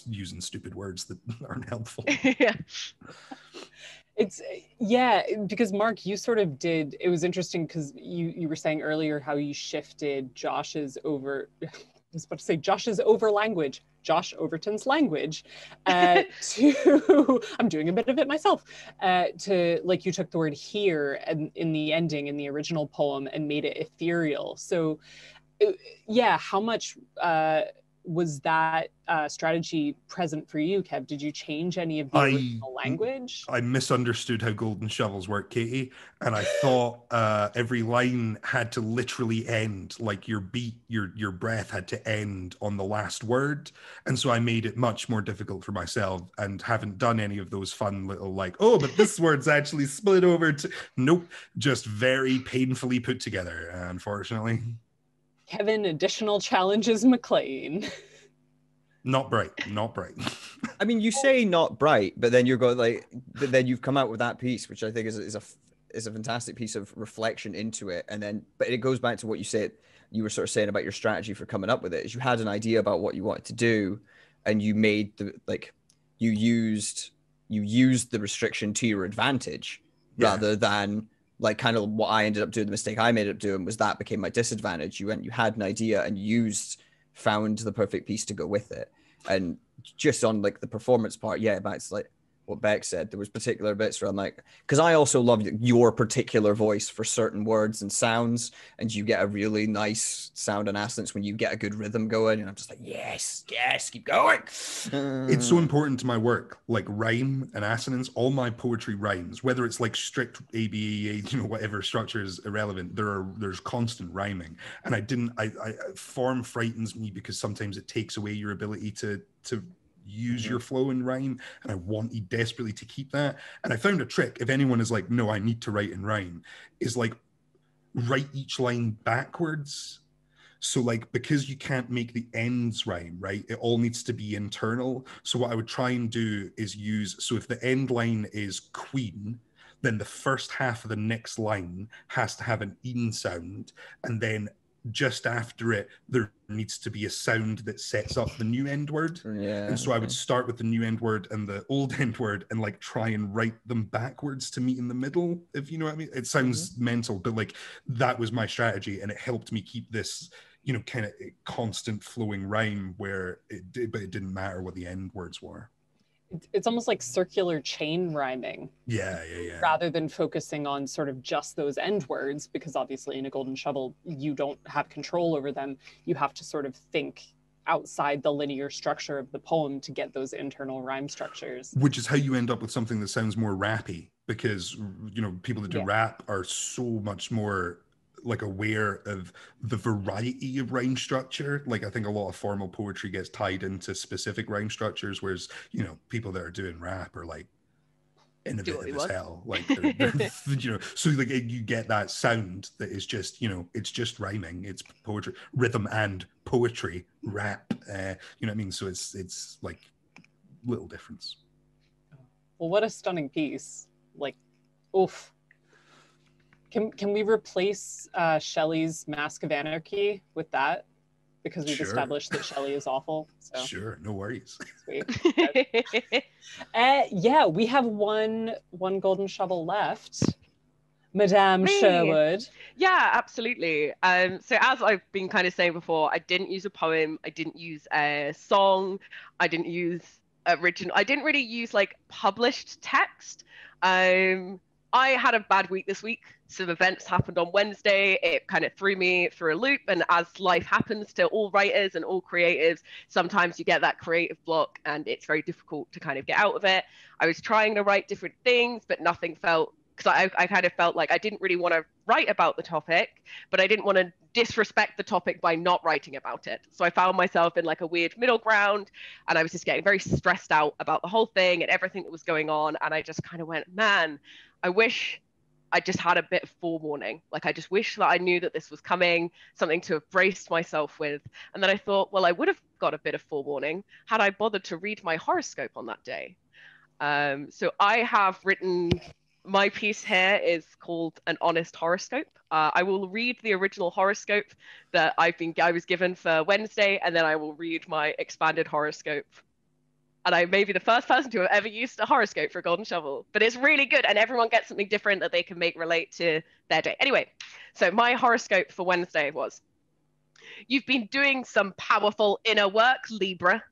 using stupid words that *laughs* aren't helpful. *laughs* Yeah. It's yeah because mark you sort of did it was interesting because you you were saying earlier how you shifted josh's over *laughs* was about to say josh's over language josh overton's language uh, *laughs* to i'm doing a bit of it myself uh, to like you took the word here and in the ending in the original poem and made it ethereal. So uh, yeah how much uh, was that uh, strategy present for you, Kev? Did you change any of the I- language? I misunderstood how golden shovels work, Katie, and I thought uh, every line had to literally end, like your beat, your your breath had to end on the last word, and so I made it much more difficult for myself, and haven't done any of those fun little like, oh, but this *laughs* word's actually split over to. Nope, just very painfully put together, unfortunately. Kevin, additional challenges, McLean. Not bright, not bright. I mean, you say not bright, but then you're going like, but then you've come out with that piece, which I think is is a is a fantastic piece of reflection into it. And then, but it goes back to what you said. You were sort of saying about your strategy for coming up with it. Is you had an idea about what you wanted to do, and you made the like, you used you used the restriction to your advantage Yeah. rather than like kind of what I ended up doing. The mistake I made up doing was that became my disadvantage. You went, you had an idea and used, found the perfect piece to go with it. And just on like the performance part, yeah, that's like what Beck said. There was particular bits where I'm like, because I also love your particular voice for certain words and sounds, and you get a really nice sound and accents when you get a good rhythm going. And I'm just like, yes, yes, keep going. it's so important to my work like rhyme and assonance all my poetry rhymes whether it's like strict ABA, you know whatever structure is irrelevant there are there's constant rhyming and i didn't I, I form frightens me because sometimes it takes away your ability to to use Mhm. your flow and rhyme and i wanted desperately to keep that and i found a trick if anyone is like no i need to write in rhyme is like write each line backwards so like because you can't make the ends rhyme, right? It all needs to be internal. So what I would try and do is use so if the end line is queen, then the first half of the next line has to have an in sound and then just after it there needs to be a sound that sets up the new end word. yeah. And so I would start with the new end word and the old *laughs* end word and like try and write them backwards to meet in the middle, if you know what I mean. It sounds mm-hmm. mental, but like that was my strategy and it helped me keep this, you know, kind of constant flowing rhyme where it did, but it didn't matter what the end words were. It's- It's almost like circular chain rhyming Yeah, yeah, yeah. rather than focusing on sort of just those end words, because obviously in a golden shovel, you don't have control over them. You have to sort of think outside the linear structure of the poem to get those internal rhyme structures. Which is how you end up with something that sounds more rappy because, you know, people that do Yeah. rap are so much more like aware of the variety of rhyme structure. Like I think a lot of formal poetry gets tied into specific rhyme structures, whereas you know people that are doing rap are like innovative as hell. Like they're, they're, *laughs* you know, so like you get that sound that is just you know it's just rhyming. It's poetry, rhythm and poetry, rap. Uh, you know what I mean? So it's it's like little difference. Well, what a stunning piece. Like, oof. Can, can we replace uh, Shelley's Masque of Anarchy with that? Because we've Sure. established that Shelley is awful. So Sure, no worries. *laughs* sweet. Uh, yeah, we have one one golden shovel left. Madame Me. Sherwood. Yeah, absolutely. Um, so as I've been kind of saying before, I didn't use a poem, I didn't use a song, I didn't use original, I didn't really use like published text. Um, I had a bad week this week. Some events happened on Wednesday. It kind of threw me through a loop. And as life happens to all writers and all creatives, sometimes you get that creative block and it's very difficult to kind of get out of it. I was trying to write different things, but nothing felt because I, I kind of felt like I didn't really want to write about the topic, but I didn't want to disrespect the topic by not writing about it. So I found myself in like a weird middle ground and I was just getting very stressed out about the whole thing and everything that was going on. And I just kind of went, man, I wish I just had a bit of forewarning. Like I just wish that I knew that this was coming, something to have braced myself with. And then I thought, well, I would have got a bit of forewarning had I bothered to read my horoscope on that day. Um, so I have written my piece here is called an honest horoscope. Uh, I will read the original horoscope that I've been I was given for Wednesday, and then I will read my expanded horoscope. And I may be the first person to have ever used a horoscope for a golden shovel, but it's really good, and everyone gets something different that they can make relate to their day. Anyway, so my horoscope for Wednesday was: You've been doing some powerful inner work, Libra.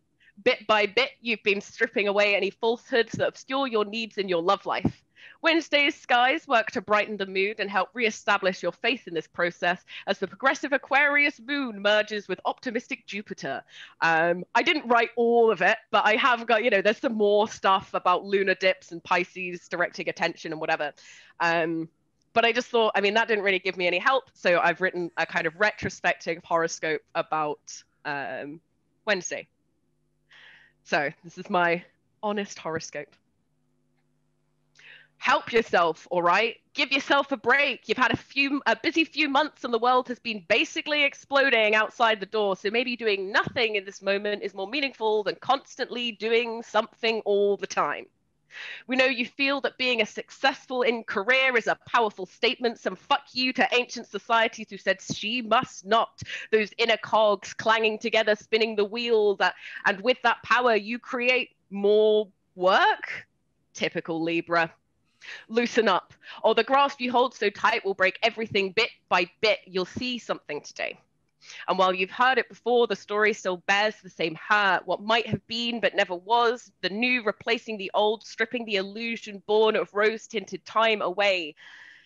Bit by bit, you've been stripping away any falsehoods that obscure your needs in your love life. Wednesday's skies work to brighten the mood and help re-establish your faith in this process as the progressive Aquarius moon merges with optimistic Jupiter. Um, I didn't write all of it, but I have got, you know, there's some more stuff about lunar dips and Pisces directing attention and whatever. Um, but I just thought, I mean, that didn't really give me any help. So I've written a kind of retrospective horoscope about um, Wednesday. So this is my honest horoscope. Help yourself, all right? Give yourself a break. You've had a few a busy few months and the world has been basically exploding outside the door. So maybe doing nothing in this moment is more meaningful than constantly doing something all the time. We know you feel that being a successful in career is a powerful statement. Some fuck you to ancient societies who said she must not. Those inner cogs clanging together, spinning the wheel that and with that power you create more work. Typical Libra. Loosen up, or the grasp you hold so tight will break everything bit by bit. You'll see something today. And while you've heard it before, the story still bears the same hurt. What might have been but never was, the new replacing the old, stripping the illusion born of rose tinted time away.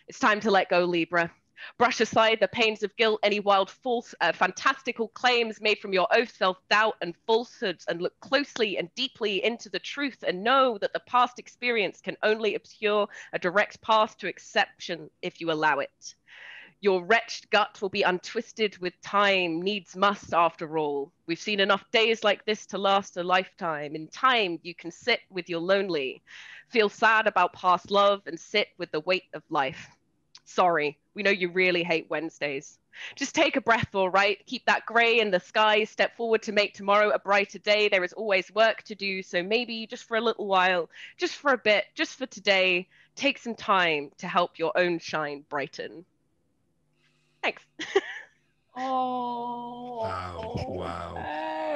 It's time to let go, Libra. Brush aside the pains of guilt, any wild, false, uh, fantastical claims made from your oath, self doubt, and falsehoods, and look closely and deeply into the truth and know that the past experience can only obscure a direct path to exception if you allow it. Your wretched gut will be untwisted with time, needs must after all. We've seen enough days like this to last a lifetime. In time, you can sit with your lonely, feel sad about past love, and sit with the weight of life. Sorry, we know you really hate Wednesdays. Just take a breath, all right? Keep that grey in the sky. Step forward to make tomorrow a brighter day. There is always work to do. So maybe just for a little while, just for a bit, just for today, take some time to help your own shine brighten. Thanks. *laughs* Oh. Wow, wow.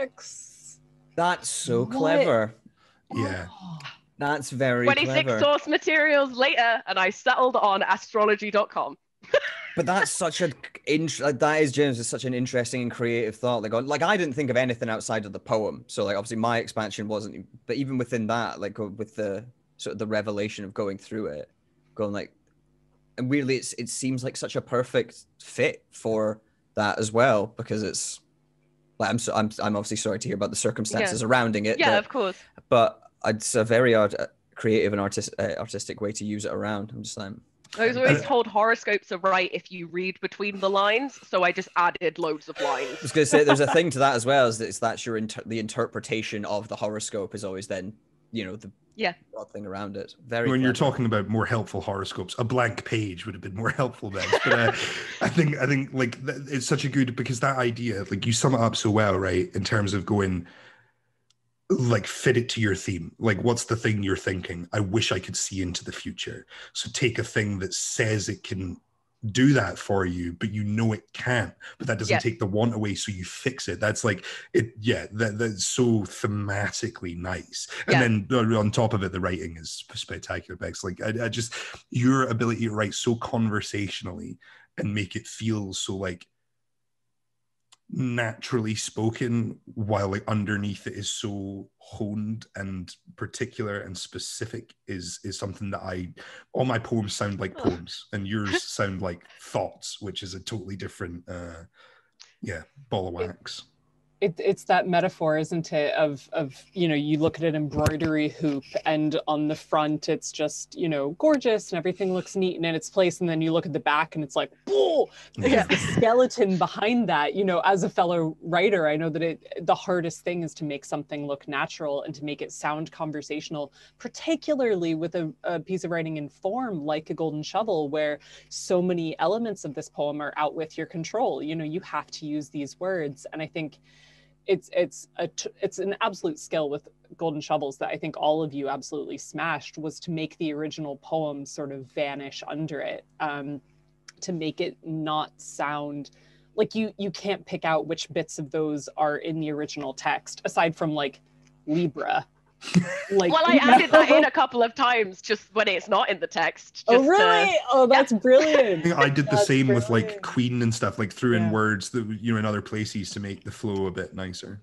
X. That's so What? clever. Yeah. Oh. That's very 26 clever. source materials later, and I settled on astrology.com. *laughs* But that's such a int- like, that is James is such an interesting and creative thought. Like, on- like I didn't think of anything outside of the poem. So like obviously my expansion wasn't, but even within that, like uh, with the sort of the revelation of going through it, going like, and weirdly, it's it seems like such a perfect fit for that as well because it's like I'm so I'm I'm obviously sorry to hear about the circumstances surrounding it. Yeah, that- of course. but it's a very art- creative and artist- uh, artistic way to use it around. I'm just like, I was always told horoscopes are right if you read between the lines, so I just added loads of lines. I was going to say there's a thing to that as well. Is that it's that's your inter- the interpretation of the horoscope is always then you know the Yeah. broad thing around it. Very when you're talking about more helpful horoscopes, a blank page would have been more helpful then. But uh, I think I think like th- it's such a good because that idea, like you sum it up so well, right? In terms of going, like fit it to your theme. Like, what's the thing you're thinking? I wish I could see into the future. So take a thing that says it can do that for you, but you know it can't. But that doesn't Yeah. take the want away, so you fix it. That's like it. Yeah, that, that's so thematically nice. And Yeah. then on top of it, the writing is spectacular. Bex, like I, I just your ability to write so conversationally and make it feel so like naturally spoken while like underneath it is so honed and particular and specific is is something that i all my poems sound like poems and yours *laughs* sound like thoughts which is a totally different uh yeah ball of wax it, it's that metaphor, isn't it? Of of you know, you look at an embroidery hoop, and on the front it's just you know gorgeous and everything looks neat and in its place, and then you look at the back and it's like, whoa! Because Yeah. the skeleton behind that, you know, as a fellow writer, I know that it the hardest thing is to make something look natural and to make it sound conversational, particularly with a, a piece of writing in form like a golden shovel, where so many elements of this poem are out with your control. You know, you have to use these words, and I think it's it's a it's an absolute skill with golden shovels that i think all of you absolutely smashed was to make the original poem sort of vanish under it um, to make it not sound like you you can't pick out which bits of those are in the original text aside from like libra like well i added that in a couple of times just when it's not in the text oh really to... oh that's brilliant i did the that's same brilliant. with like queen and stuff like threw yeah. in words that you know in other places to make the flow a bit nicer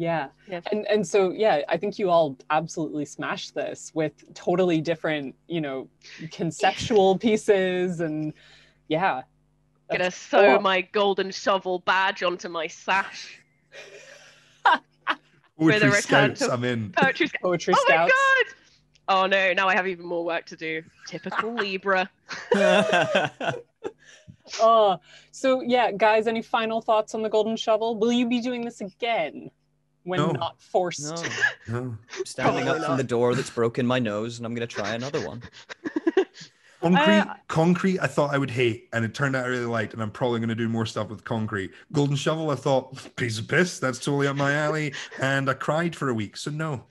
yeah. yeah. And and so yeah, I think you all absolutely smashed this with totally different, you know, conceptual pieces and yeah. Gonna sew cool. my golden shovel badge onto my sash. *laughs* Poetry scouts, I'm in. Poetry, sc- poetry oh scouts. my god! Oh no, now I have even more work to do. Typical *laughs* Libra. *laughs* oh, so yeah, guys, any final thoughts on the golden shovel? Will you be doing this again? when no. not forced. No. *laughs* no. Standing up from the door that's broken my nose, and I'm going to try another one. Concrete, uh, concrete. I thought I would hate, and it turned out I really liked, and I'm probably going to do more stuff with concrete. Golden shovel. I thought piece of piss. That's totally up my alley, and I cried for a week. So no.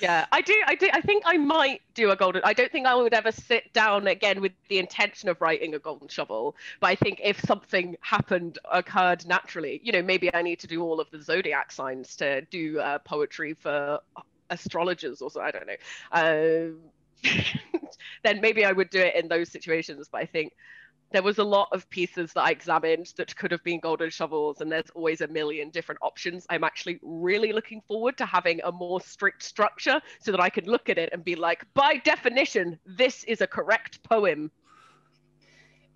Yeah, I do. I do. I think I might do a golden. I don't think I would ever sit down again with the intention of writing a golden shovel. But I think if something happened, occurred naturally, you know, maybe I need to do all of the zodiac signs to do uh, poetry for astrologers or so. I don't know. Um, *laughs* then maybe I would do it in those situations. But I think there was a lot of pieces that I examined that could have been golden shovels, and there's always a million different options. I'm actually really looking forward to having a more strict structure so that I can look at it and be like, by definition, this is a correct poem.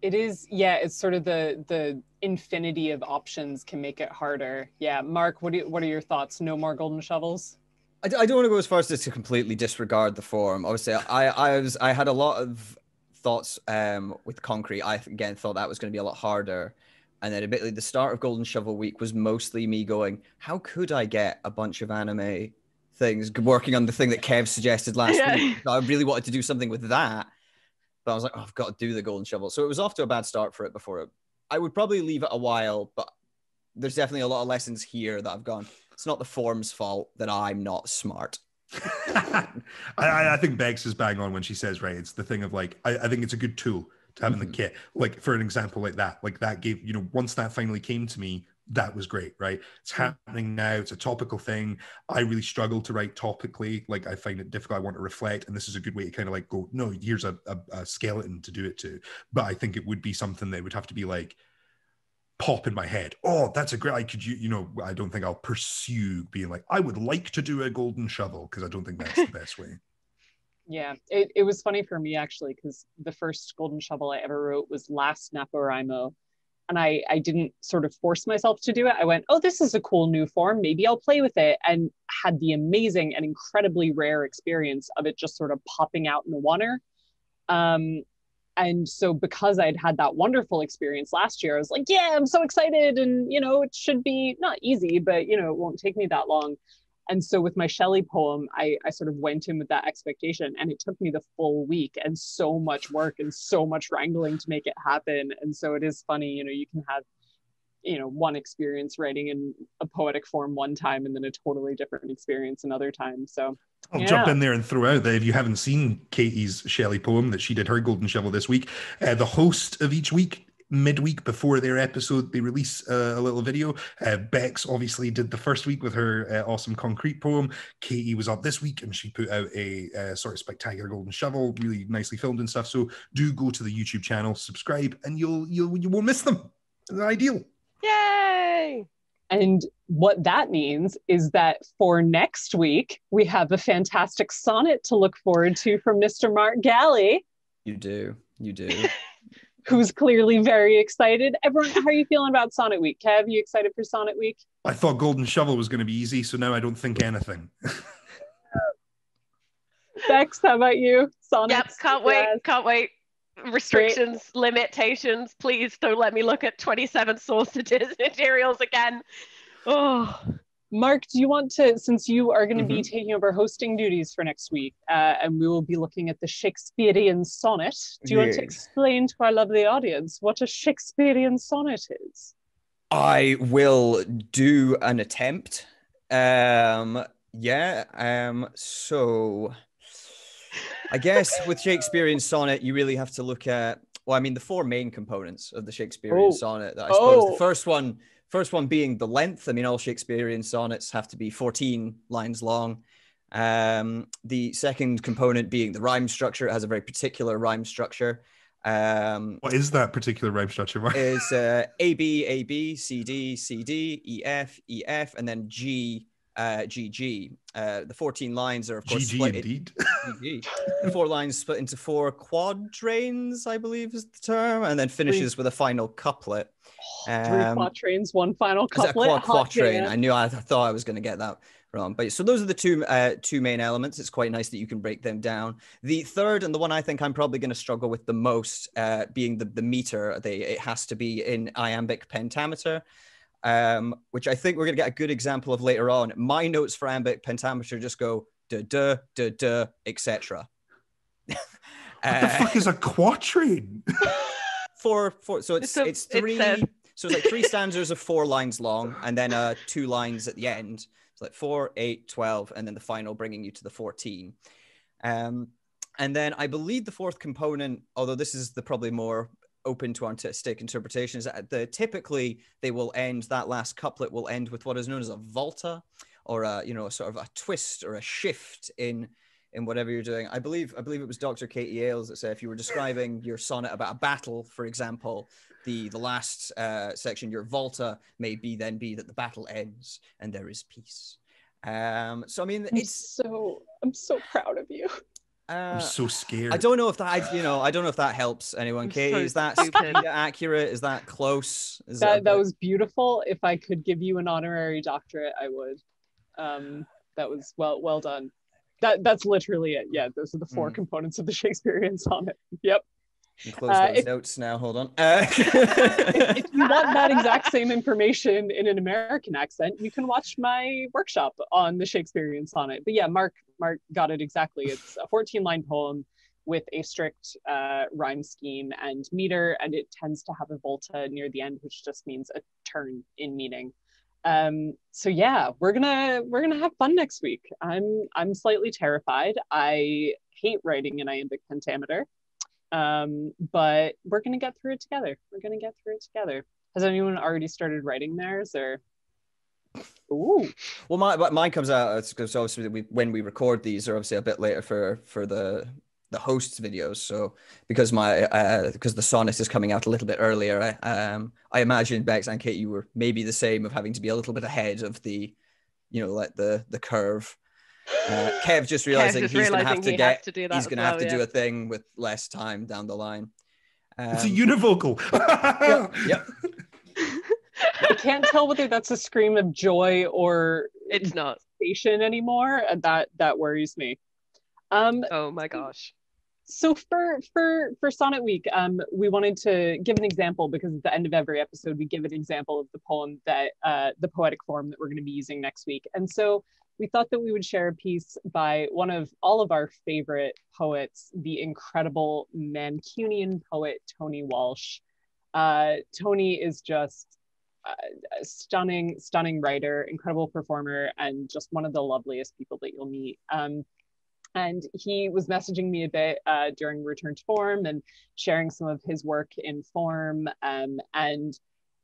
It is, yeah. It's sort of the the infinity of options can make it harder. Yeah, Mark, what do you, what are your thoughts? No more golden shovels. I, I don't want to go as far as to completely disregard the form. Obviously, I I was I had a lot of thoughts um, with concrete. I again thought that was going to be a lot harder. And then a bit like the start of Golden Shovel Week was mostly me going, how could I get a bunch of anime things working on the thing that Kev suggested last yeah. week? *laughs* I really wanted to do something with that. But I was like, oh, I've got to do the Golden Shovel. So it was off to a bad start for it before it. I would probably leave it a while, but there's definitely a lot of lessons here that I've gone. It's not the form's fault that I'm not smart. *laughs* I, I, think Bex is bang on when she says, right, it's the thing of like, I, I think it's a good tool to have in the mm-hmm. kit. Like for an example like that, like that gave, you know, once that finally came to me, that was great, right? It's mm-hmm. happening now. It's a topical thing. I really struggle to write topically. Like I find it difficult. I want to reflect, and this is a good way to kind of like go, no, here's a, a, a skeleton to do it to. But I think it would be something that would have to be like, pop in my head. Oh, that's a great. I could you you know I don't think I'll pursue being like I would like to do a golden shovel because I don't think that's the best way. *laughs* Yeah, it, it was funny for me actually because the first golden shovel I ever wrote was last NaPoWriMo. And I, I didn't sort of force myself to do it. I went, oh, this is a cool new form. Maybe I'll play with it. And had the amazing and incredibly rare experience of it just sort of popping out in the water. Um, and so because i'd had that wonderful experience last year i was like yeah i'm so excited and you know it should be not easy but you know it won't take me that long. And so with my shelley poem I, I sort of went in with that expectation and it took me the full week and so much work and so much wrangling to make it happen. And so it is funny you know you can have you know one experience writing in a poetic form one time and then a totally different experience another time. So I'll yeah. jump in there and throw out that if you haven't seen Katie's Shelley poem that she did her Golden Shovel this week, uh, the host of each week, midweek before their episode, they release uh, a little video. Uh, Bex obviously did the first week with her uh, awesome concrete poem. Katie was up this week and she put out a uh, sort of spectacular Golden Shovel, really nicely filmed and stuff. So do go to the YouTube channel, subscribe, and you'll you'll you won't miss them. They're ideal. Yay! And what that means is that for next week, we have a fantastic sonnet to look forward to from Mr. Mark Galley. You do. You do. *laughs* who's clearly very excited. Everyone, how are you feeling about Sonnet Week? Kev, you excited for Sonnet Week? I thought Golden Shovel was going to be easy, so now I don't think anything. *laughs* Bex, how about you? Sonnet. Yep, can't wait. Can't wait restrictions, Great. limitations. Please don't let me look at 27 source *laughs* materials again. Oh. Mark, do you want to, since you are going to mm-hmm. be taking over hosting duties for next week, uh, and we will be looking at the Shakespearean sonnet, do you yes. want to explain to our lovely audience what a Shakespearean sonnet is? I will do an attempt. Um, yeah. Um, so I guess with Shakespearean sonnet, you really have to look at well, I mean, the four main components of the Shakespearean Oh. sonnet. That I suppose Oh. the first one, first one being the length. I mean, all Shakespearean sonnets have to be 14 lines long. Um, the second component being the rhyme structure. It has a very particular rhyme structure. Um, What is that particular rhyme structure? Is uh, A B A B C D C D E F E F and then G uh, G G. Uh, the 14 lines are of course GG split in- indeed. GG. *laughs* The four lines split into four quatrains, I believe is the term, and then finishes with a final couplet. Three Um, quatrains, one final Is it a couplet. qua- *laughs* quatrain? damn. I knew I, th- thought I was going to get that wrong. But so those are the two uh, two main elements. It's quite nice that you can break them down. The third and the one I think I'm probably going to struggle with the most, uh, being the the meter. They it has to be in iambic pentameter. Um, which I think we're going to get a good example of later on. My notes for iambic pentameter just go da da da da etc. What Uh, the fuck is a quatrain? *laughs* four four so it's It's a- it's it three says- so it's like three stanzas of four lines long and then uh two lines at the end So like four eight 12 and then the final bringing you to the 14 um and then i believe the fourth component although this is the probably more open to artistic interpretations that the typically they will end that last couplet will end with what is known as a volta or a you know sort of a twist or a shift in in whatever you're doing. I believe I believe it was Dr. Katie Ailes that said if you were describing your sonnet about a battle, for example, the the last uh, section, your volta, may be then be that the battle ends and there is peace. Um, so I mean, I'm it's so I'm so proud of you. I'm uh, so scared. I don't know if that you know I don't know if that helps anyone. I'm Katie, so is that accurate? Is that close? Is That a that was beautiful. If I could give you an honorary doctorate, I would. Um, that was well well done. That that's literally it. Yeah, those are the four Mm. components of the *laughs* Shakespearean sonnet. Yep. Close uh, those if- notes now. Hold on. Uh, *laughs* if, if you want that exact *laughs* same information in an American accent, you can watch my workshop on the Shakespearean sonnet. But yeah, Mark Mark got it exactly. It's a 14 line poem with a strict uh, rhyme scheme and meter, and it tends to have a volta near the end, which just means a turn in meaning. Um, so yeah, we're gonna we're gonna have fun next week. I'm I'm slightly terrified. I hate writing in iambic pentameter um but we're gonna get through it together we're gonna get through it together has anyone already started writing theirs or Ooh, Well, my mine comes out because obviously we, when we record these are obviously a bit later for for the the hosts videos. So because my uh because the sonnet is coming out a little bit earlier, I um I imagine Bex and Kate you were maybe the same of having to be a little bit ahead of the you know like the the curve. Uh, Kev just realizing just he's gonna have to he get to do that he's gonna well, have to yeah. do a thing with less time down the line. It's a Um, univocal. yep. *laughs* I can't tell whether that's a scream of joy or It's not. station anymore. and That that worries me. Um, Oh my gosh. so for for for sonnet week um we wanted to give an example because at the end of every episode we give an example of the poem that uh the poetic form that we're going to be using next week and so we thought that we would share a piece by one of all of our favorite poets the incredible mancunian poet tony walsh. Uh tony is just a stunning stunning writer incredible performer and just one of the loveliest people that you'll meet. Um and he was messaging me a bit uh, during return to form and sharing some of his work in form um, and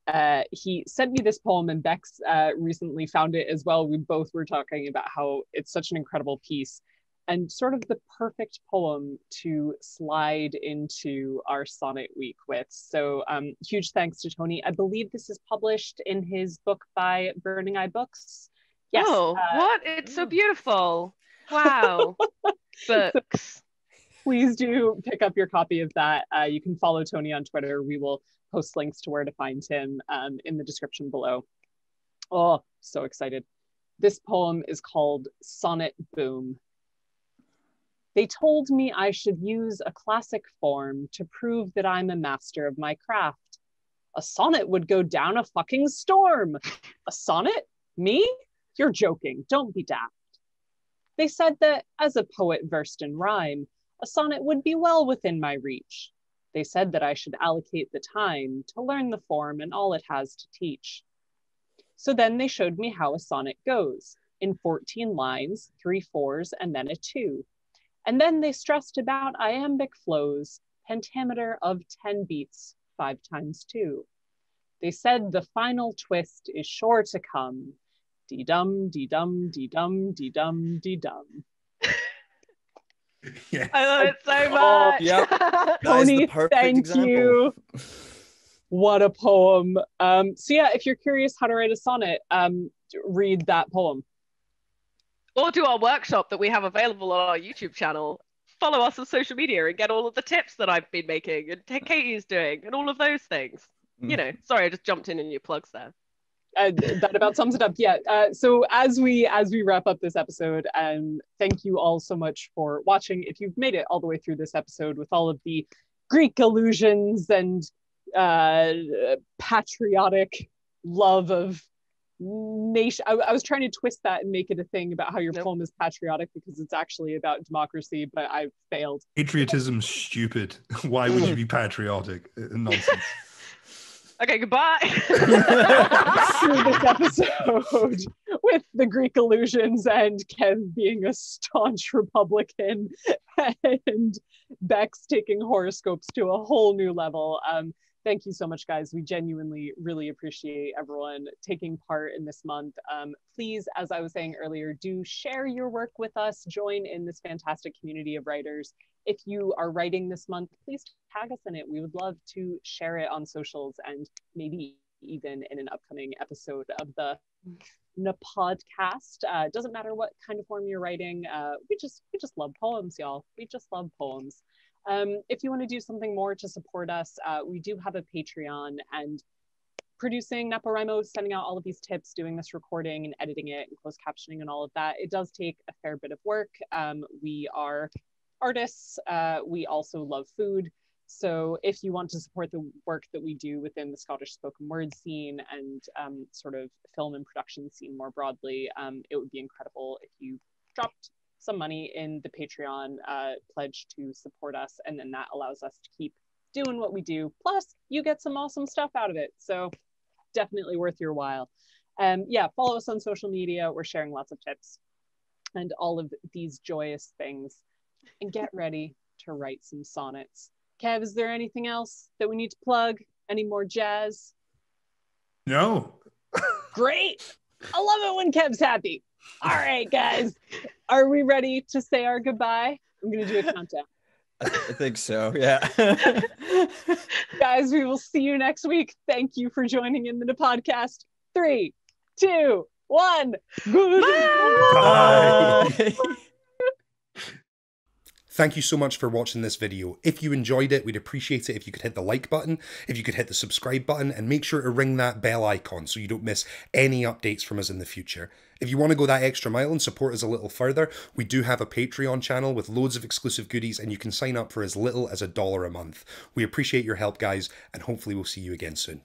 uh, he sent me this poem and bex uh, recently found it as well we both were talking about how it's such an incredible piece and sort of the perfect poem to slide into our sonnet week with so um, huge thanks to tony i believe this is published in his book by burning eye books yes oh, uh, what? It's so beautiful. Wow. *laughs* Books. please do pick up your copy of that. Uh, you can follow Tony on Twitter. We will post links to where to find him um, in the description below. Oh, so excited. This poem is called Sonnet Boom. They told me I should use a classic form to prove that I'm a master of my craft. A sonnet would go down a fucking storm. A sonnet? Me? You're joking. Don't be daft. They said that as a poet versed in rhyme, a sonnet would be well within my reach. They said that I should allocate the time to learn the form and all it has to teach. So then they showed me how a sonnet goes in 14 lines, three fours, and then a two. And then they stressed about iambic flows, pentameter of 10 beats, five times two. They said the final twist is sure to come. Dee dum, dee dum, dee dum, dee dum, dee dum. *laughs* *laughs* Yeah. I love it so *laughs* Oh, much. yep. *laughs* That is Tony, thank example. you. What a poem. Um, so yeah, if you're curious how to write a sonnet, um, read that poem. or do our workshop that we have available on our YouTube channel. Follow us on social media and get all of the tips that I've been making and Katie's doing and all of those things. You know, sorry, I just jumped in and you plugs there. Uh, that about sums it up. Yeah. Uh, so as we as we wrap up this episode, um, thank you all so much for watching. If you've made it all the way through this episode with all of the Greek allusions and uh, patriotic love of nation, I, I was trying to twist that and make it a thing about how your Nope. poem is patriotic because it's actually about democracy, but I failed. Patriotism's stupid. *laughs* Why would you be patriotic? Uh, Nonsense. *laughs* Okay, goodbye. this episode *laughs* with the Greek illusions and Kev being a staunch Republican *laughs* and Bex taking horoscopes to a whole new level. Um, thank you so much, guys. We genuinely really appreciate everyone taking part in this month. Um, please, as I was saying earlier, do share your work with us. Join in this fantastic community of writers. If you are writing this month, please tag us in it. We would love to share it on socials and maybe even in an upcoming episode of the Na podcast. Uh, doesn't matter what kind of form you're writing. Uh, we just we just love poems, y'all. We just love poems. Um, if you want to do something more to support us, uh, we do have a Patreon and producing NaPoWriMo, sending out all of these tips, doing this recording and editing it and closed captioning and all of that. It does take a fair bit of work. Um, we are artists. Uh, we also love food. So if you want to support the work that we do within the Scottish spoken word scene and um, sort of film and production scene more broadly, um, it would be incredible if you dropped some money in the Patreon uh, pledge to support us, and then that allows us to keep doing what we do. Plus, you get some awesome stuff out of it. So definitely worth your while. Um, yeah, follow us on social media. We're sharing lots of tips and all of these joyous things. And get *laughs* ready to write some sonnets. Kev, is there anything else that we need to plug? Any more jazz? No. Great. I love it when Kev's happy. *laughs* All right, guys. Are we ready to say our goodbye? I'm going to do a countdown. I, I think so. Yeah. *laughs* Guys, we will see you next week. Thank you for joining in the podcast. Three, two, one. Goodbye. Bye. *laughs* Thank you so much for watching this video. If you enjoyed it, we'd appreciate it if you could hit the like button, if you could hit the subscribe button, and make sure to ring that bell icon so you don't miss any updates from us in the future. If you want to go that extra mile and support us a little further, we do have a Patreon channel with loads of exclusive goodies, and you can sign up for as little as a dollar a month. We appreciate your help, guys, and hopefully we'll see you again soon.